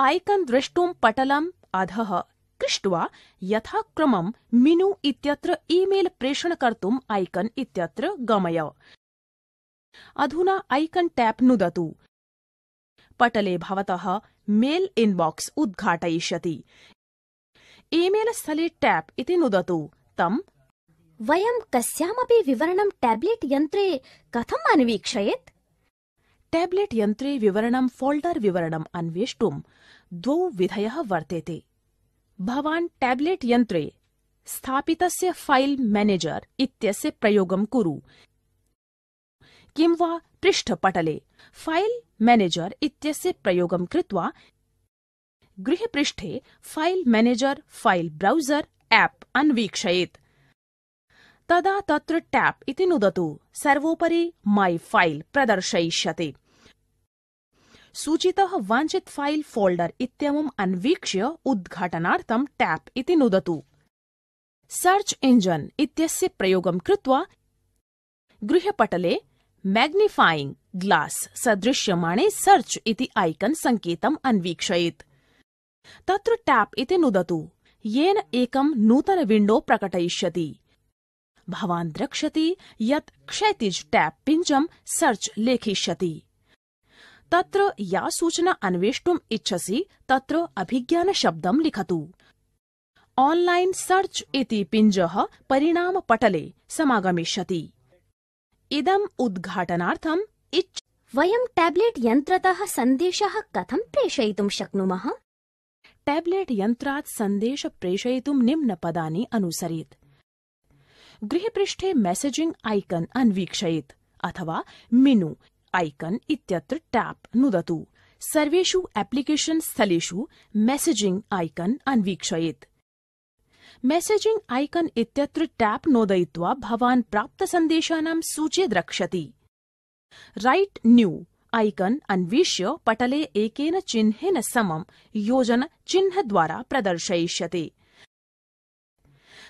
ऐकन् द्रष्टुं पटलम् अधः कृष्ट्वा यथाक्रमं मिनु इत्यत्र ईमेल् प्रेषणकर्तुम् ऐकन् इत्यत्र गमय। अधुना ऐकन् ट्याप् नुदतु। पटले भवतः मेल् इन्बाक्स् उद्घाटयिष्यति। ईमेल् स्थले ट्याप् इति नुदतु। तं वयं कस्यामपि विवरणं टैब्लेट् यन्त्रे कथम् अन्वीक्षयेत्? टैब्लेट् यन्त्रे विवरणं फोल्डर् विवरणम् अन्वेष्टुं द्वौ विधयः वर्तेते। भवान् टैब्लेट् यन्त्रे स्थापितस्य फाइल् मैनेजर इत्यस्य प्रयोगं कुरु। किं वा पृष्ठपटले फाइल् मैनेजर इत्यस्य प्रयोगं कृत्वा गृहपृष्ठे file manager file browser app अन्वीक्षयेत्। तदा तत्र ट्याप् इति नुदतु। सर्वोपरि माई फाइल् प्रदर्शयिष्यते। सूचितः वाञ्छित फाइल्, फोल्डर् इत्यमुम् अन्वीक्ष्य उद्घाटनार्थं ट्याप् इति नुदतु। सर्च् इञ्जन् इत्यस्य प्रयोगं कृत्वा गृहपटले मैग्निफाइंग ग्लास् सदृश्यमाणे सर्च् इति ऐकन् सङ्केतम् अन्वीक्षयेत्। तत्र ट्याप् इति नुदतु। येन एकं नूतन विण्डो प्रकटयिष्यति। भवान् द्रक्ष्यति यत् क्षैतिज ट्याप् पिञ्जं सर्च् लेखिष्यति। तत्र या सूचना अन्वेष्टुम् इच्छसि तत्र अभिज्ञानशब्दं लिखतु। ऑनलाइन सर्च इति पिञ्जः परिणामपटले समागमिष्यति। इदम् उद्घाटनार्थम् इच्छ वयं टैब्लेट् यन्त्रतः सन्देशः कथं प्रेषयितुं शक्नुमः? टैब्लेट् यन्त्रात् संदेश प्रेषयितुं निम्नपदानि अनुसरेत्। गृहपृष्ठे मेसेजिंग ऐकन् अन्वीक्षयेत् अथवा मिनु ऐकन् इत्यत्र ट्याप् नुदतु। सर्वेषु एप्लिकेशन् स्थलेषु मेसेजिंग ऐकन् अन्वीक्षयेत्। मेसेजिंग ऐकन् इत्यत्र ट्याप् नोदयित्वा भवान् प्राप्तसन्देशानां सूची द्रक्ष्यति। राइट न्यू ऐकन् अन्विष्य पटले एकेन चिह्नेन समं योजन चिह्नद्वारा प्रदर्शयिष्यते।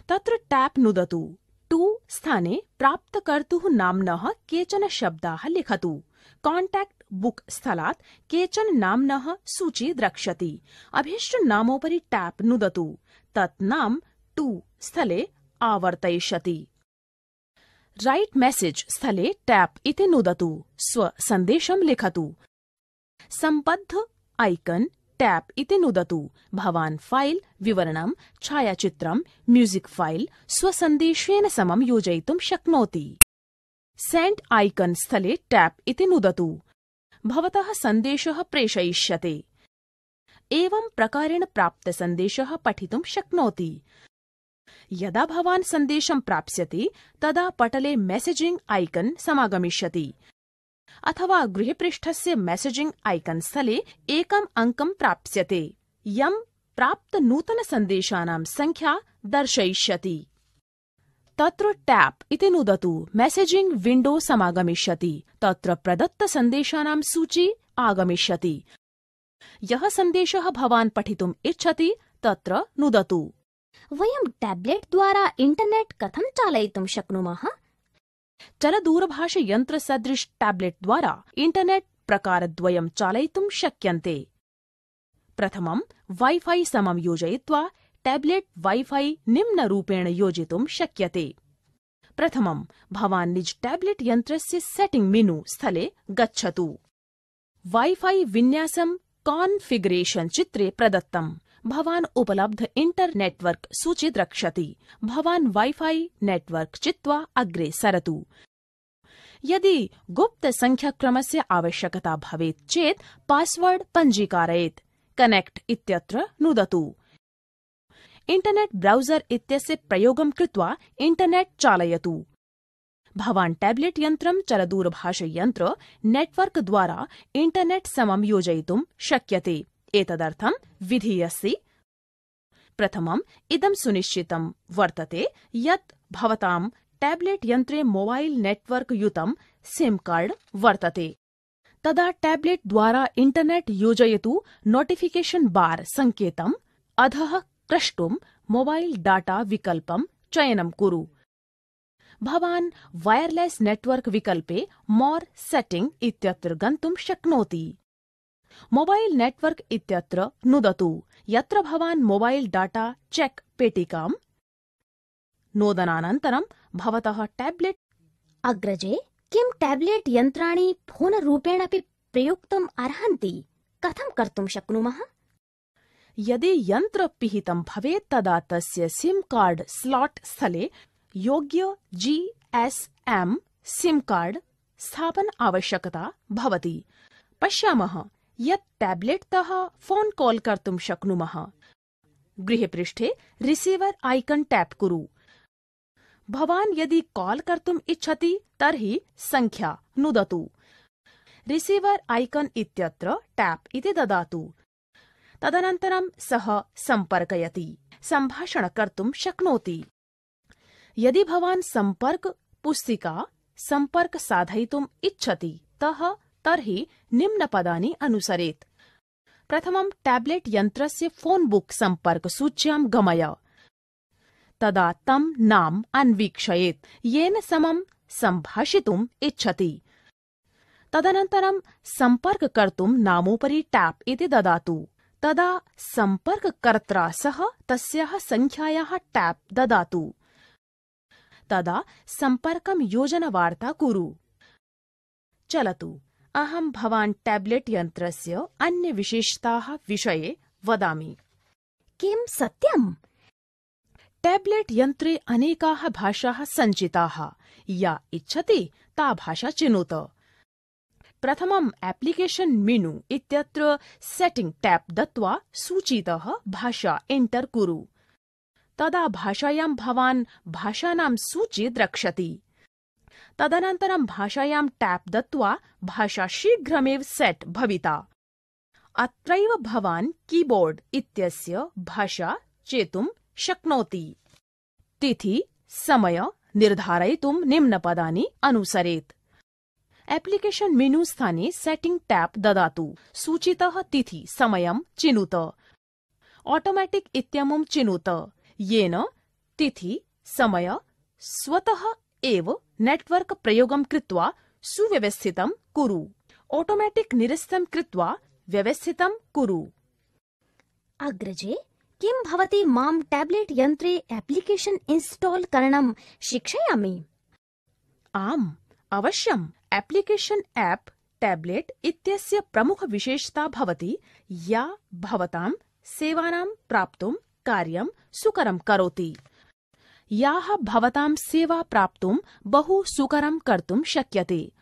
तत्र ट्याप् नुदतु। टु स्थाने प्राप्तकर्तुः नाम्नः केचन शब्दाः लिखतु। काण्टाक्ट् बुक स्थलात् केचन नाम्नः सूची द्रक्ष्यति। अभीष्टनामोपरि ट्याप् नुदतु। तत् नाम टु स्थले आवर्तयिष्यति। राइट मैसेज स्थले ट्याप् इति नुदतु। स्वसन्देशं लिखतु। सम्बद्ध ऐकन् ट्याप् इति नुदतु। भवान् फ़ाइल विवरणं, छायाचित्रं म्यूज़िक फाइल् स्वसन्देशेन समं योजयितुं शक्नोति। सेण्ड् ऐकन् स्थले ट्याप् इति नुदतु। भवतः सन्देशः प्रेषयिष्यते। एवं प्रकारेण प्राप्तसन्देशः पठितुं शक्नोति। यदा भवान् सन्देशं प्राप्स्यति, तदा पटले मेसेजिंग ऐकन् समागमिष्यति। अथवा गृहपृष्ठस्य मेसेजिंग ऐकन् स्थले एकम् अङ्कं प्राप्स्यते। यं प्राप्त नूतनसन्देशानां संख्या दर्शयिष्यति। तत्र टैप इति नुदतु। मेसेजिंग विंडो समागमिष्यति। तत्र प्रदत्तसन्देशानां सूची आगमिष्यति। यः सन्देशः भवान् पठितुम् इच्छति तत्र नुदतु। वयं टैब्लेट् द्वारा इण्टर्नेट् कथं चालयितुं शक्नुमः? चलदूरभाषयन्त्रसदृश टैब्लेट् द्वारा इण्टर्नेट् प्रकारद्वयं चालयितुं शक्यन्ते। प्रथमं वाईफाई समं योजयित्वा टैब्लेट् वाईफाई निम्नरूपेण योजितुं शक्यते। प्रथमं, भवान् निज टैब्लेट् यन्त्रस्य सेटिंग मेनु स्थले गच्छतु। वाईफाई विन्यासं कॉन्फिगरेशन चित्रे प्रदत्तम् भवान् उपलब्ध नेटवर्क सूची द्रक्ष्यति। भवान् वाईफाई नेटवर्क चित्वा अग्रे सरतु। यदि गुप्त संख्याक्रमस्य आवश्यकता भवेत् चेत् पास्वर्ड पञ्जीकारयेत्। कनेक्ट इत्यत्र नुदतु। इण्टर्नेट् ब्राउज़र इत्यस्य प्रयोगं कृत्वा इण्टर्नेट् चालयतु। भवान् टैब्लेट् यन्त्रं, चलदूरभाषयन्त्र नेटवर्क द्वारा इण्टर्नेट् समं योजयितुं शक्यते। एतदर्थं विधि अस्ति। प्रथमम् इदं सुनिश्चितं वर्तते यत् भवतां टैब्लेट् यन्त्रे मोबाइल नेटवर्क युतं सिम कार्ड् वर्तते। तदा टैब्लेट द्वारा इंटरनेट योजयतु नोटिफिकेशन बार संकेतम् अधः क्रष्टुं मोबाइल डाटा विकल्पं चयनं कुरु। भवान् वायरलेस नेटवर्क विकल्पे मोर सेटिंग इत्यत्र गन्तुं शक्नोति। मोबाइल नेटवर्क इत्यत्र नुदतु। यत्र भवान् मोबाइल डाटा चेक पेटिकाम् नोदनानन्तरं भवतः टैब्लेट अग्रजे, किं टैब्लेट् यन्त्राणि फोनरूपेणापि प्रयोक्तुम् अर्हन्ति? कथं कर्तुं शक्नुमः? यदि यन्त्र पिहितं भवेत् तदा तस्य सिम कार्ड स्लॉट स्थले योग्य G S M SIM card स्थापन आवश्यकता भवति। पश्यामः, यत् टैब्लेट्तः फ़ोन कॉल कर्तुं शक्नुमः। गृहपृष्ठे रिसीवर आइकन टैप कुरु। भवान् यदि कॉल कर्तुम् इच्छति, तर्हि संख्या नुदतु। रिसीवर आइकन इत्यत्र टैप इति ददातु। तदनन्तरं सः सम्पर्कयति सम्भाषण कर्तुं शक्नोति। यदि भवान् सम्पर्क पुस्तिका सम्पर्क साधयितुम् इच्छति, तः तर्हि निम्नपदानि अनुसरेत्। प्रथमं टैब्लेट् यन्त्रस्य फ़ोन बुक सम्पर्क सूच्यां गमय। तदा तं नाम अन्वीक्षयेत्, येन समं सम्भाषितुम् इच्छति। तदनन्तरं सम्पर्क कर्तुं नामोपरि टैप इति ददातु। तदा सम्पर्ककर्त्रा सह तस्याः सङ्ख्यायाः टैप ददातु। तदा सम्पर्कं योजनवार्ता कुरु। चलतु, अहं भवान् टैब्लेट् यन्त्रस्य अन्यविशेषताः विषये वदामि। किं सत्यम् टैब्लेट् यन्त्रे अनेकाः भाषाः सञ्चिताः। या इच्छति, ता भाषा चिनुत। प्रथमम् एप्लिकेशन् मेनु इत्यत्र सेटिंग टैप दत्त्वा सूचीतः भाषा एंटर कुरु। तदा भाषायां भवान् भाषानां सूची द्रक्ष्यति। तदनन्तरं भाषायां टैप दत्त्वा भाषा शीघ्रमेव सेट् भविता। अत्रैव भवान् कीबोर्ड इत्यस्य भाषा चेतुं शक्नोति। तिथि, समय, निर्धारयितुं निम्नपदानि अनुसरेत्। एप्लिकेशन् मेनु स्थाने सेटिंग टैप ददातु। सूचितः तिथि समयं चिनुत। ऑटोमेटिक इत्यमुं चिनुत। येन तिथि समय स्वतः एव नेटवर्क प्रयोगं कृत्वा सुव्यवस्थितं कुरु। ऑटोमेटिक निरस्तं कृत्वा व्यवस्थितं कुरु। अग्रजे किं भवती माँ टैब्लेट् यन्त्रे एप्लिकेशन् इन्स्टाल् करणं शिक्षयामि? आम्। अवश्यम्। एप्लिकेशन् ऐप् टैब्लेट् इत्यस्य प्रमुखविशेषता भवति, या भवतां सेवानां प्राप्तुं कार्यं सुकरं करोति। याः भवतां सेवा प्राप्तुं बहु सुकरं कर्तुं शक्यते।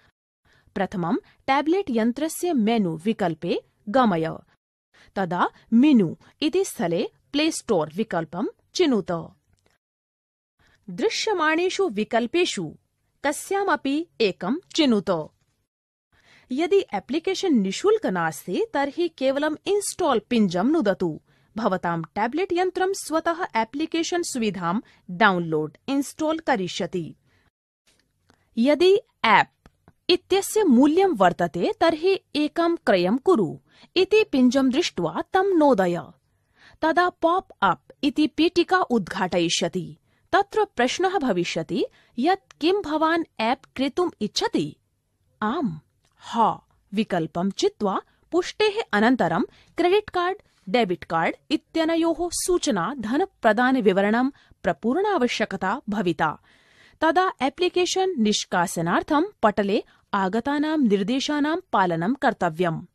प्रथमं टैब्लेट् यन्त्रस्य मेनु विकल्पे गमय। तदा मेनु इति स्थले प्ले स्टोर विकल्पं चिनुत। दृश्यमाणेषु विकल्पेषु कस्यामपि एकं चिनुत। यदि एप्लिकेशन् निशुल्क नास्ति, तर्हि केवलम् इन्स्टाल् पिञ्जं नुदतु। भवतां टैब्लेट् यन्त्रं स्वतः एप्लिकेशन् सुविधां डाउनलोड इन्स्टाल् करिष्यति। यदि ऐप् इत्यस्य मूल्यं वर्तते, तर्हि एकं क्रयं कुरु। इति पिञ्जं दृष्ट्वा तं नोदय। तदा पॉप अप इति पेटिका उद्घाटयिष्यति। तत्र प्रश्नः भविष्यति, यत् किं भवान् ऐप् क्रेतुम् इच्छति? आम्, हा, विकल्पं चित्वा पुष्टेः अनन्तरं क्रेडिट् कार्ड्, डेबिट् कार्ड् इत्यनयोः सूचना धनप्रदानविवरणं प्रपूर्णावश्यकता भविता। तदा एप्लिकेशन् निष्कासनार्थं पटले आगतानां निर्देशानां पालनं कर्तव्यम्।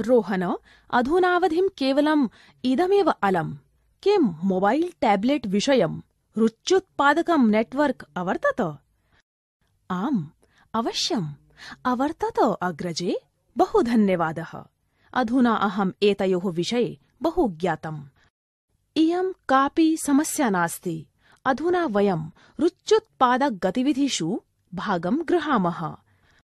रोहन, अधुनावधिं केवलम् इदमेव अलम्। किं मोबाइल टैब्लेट् विषयं रुच्युत्पादकं नेटवर्क अवर्तत? आम्, अवश्यम्। अवर्तत, अग्रजे। बहु धन्यवादः। अधुना अहम् एतयोः विषये बहु ज्ञातम्। इयं कापि समस्या नास्ति। अधुना वयं रुच्युत्पादकगतिविधिषु भागं गृहामः।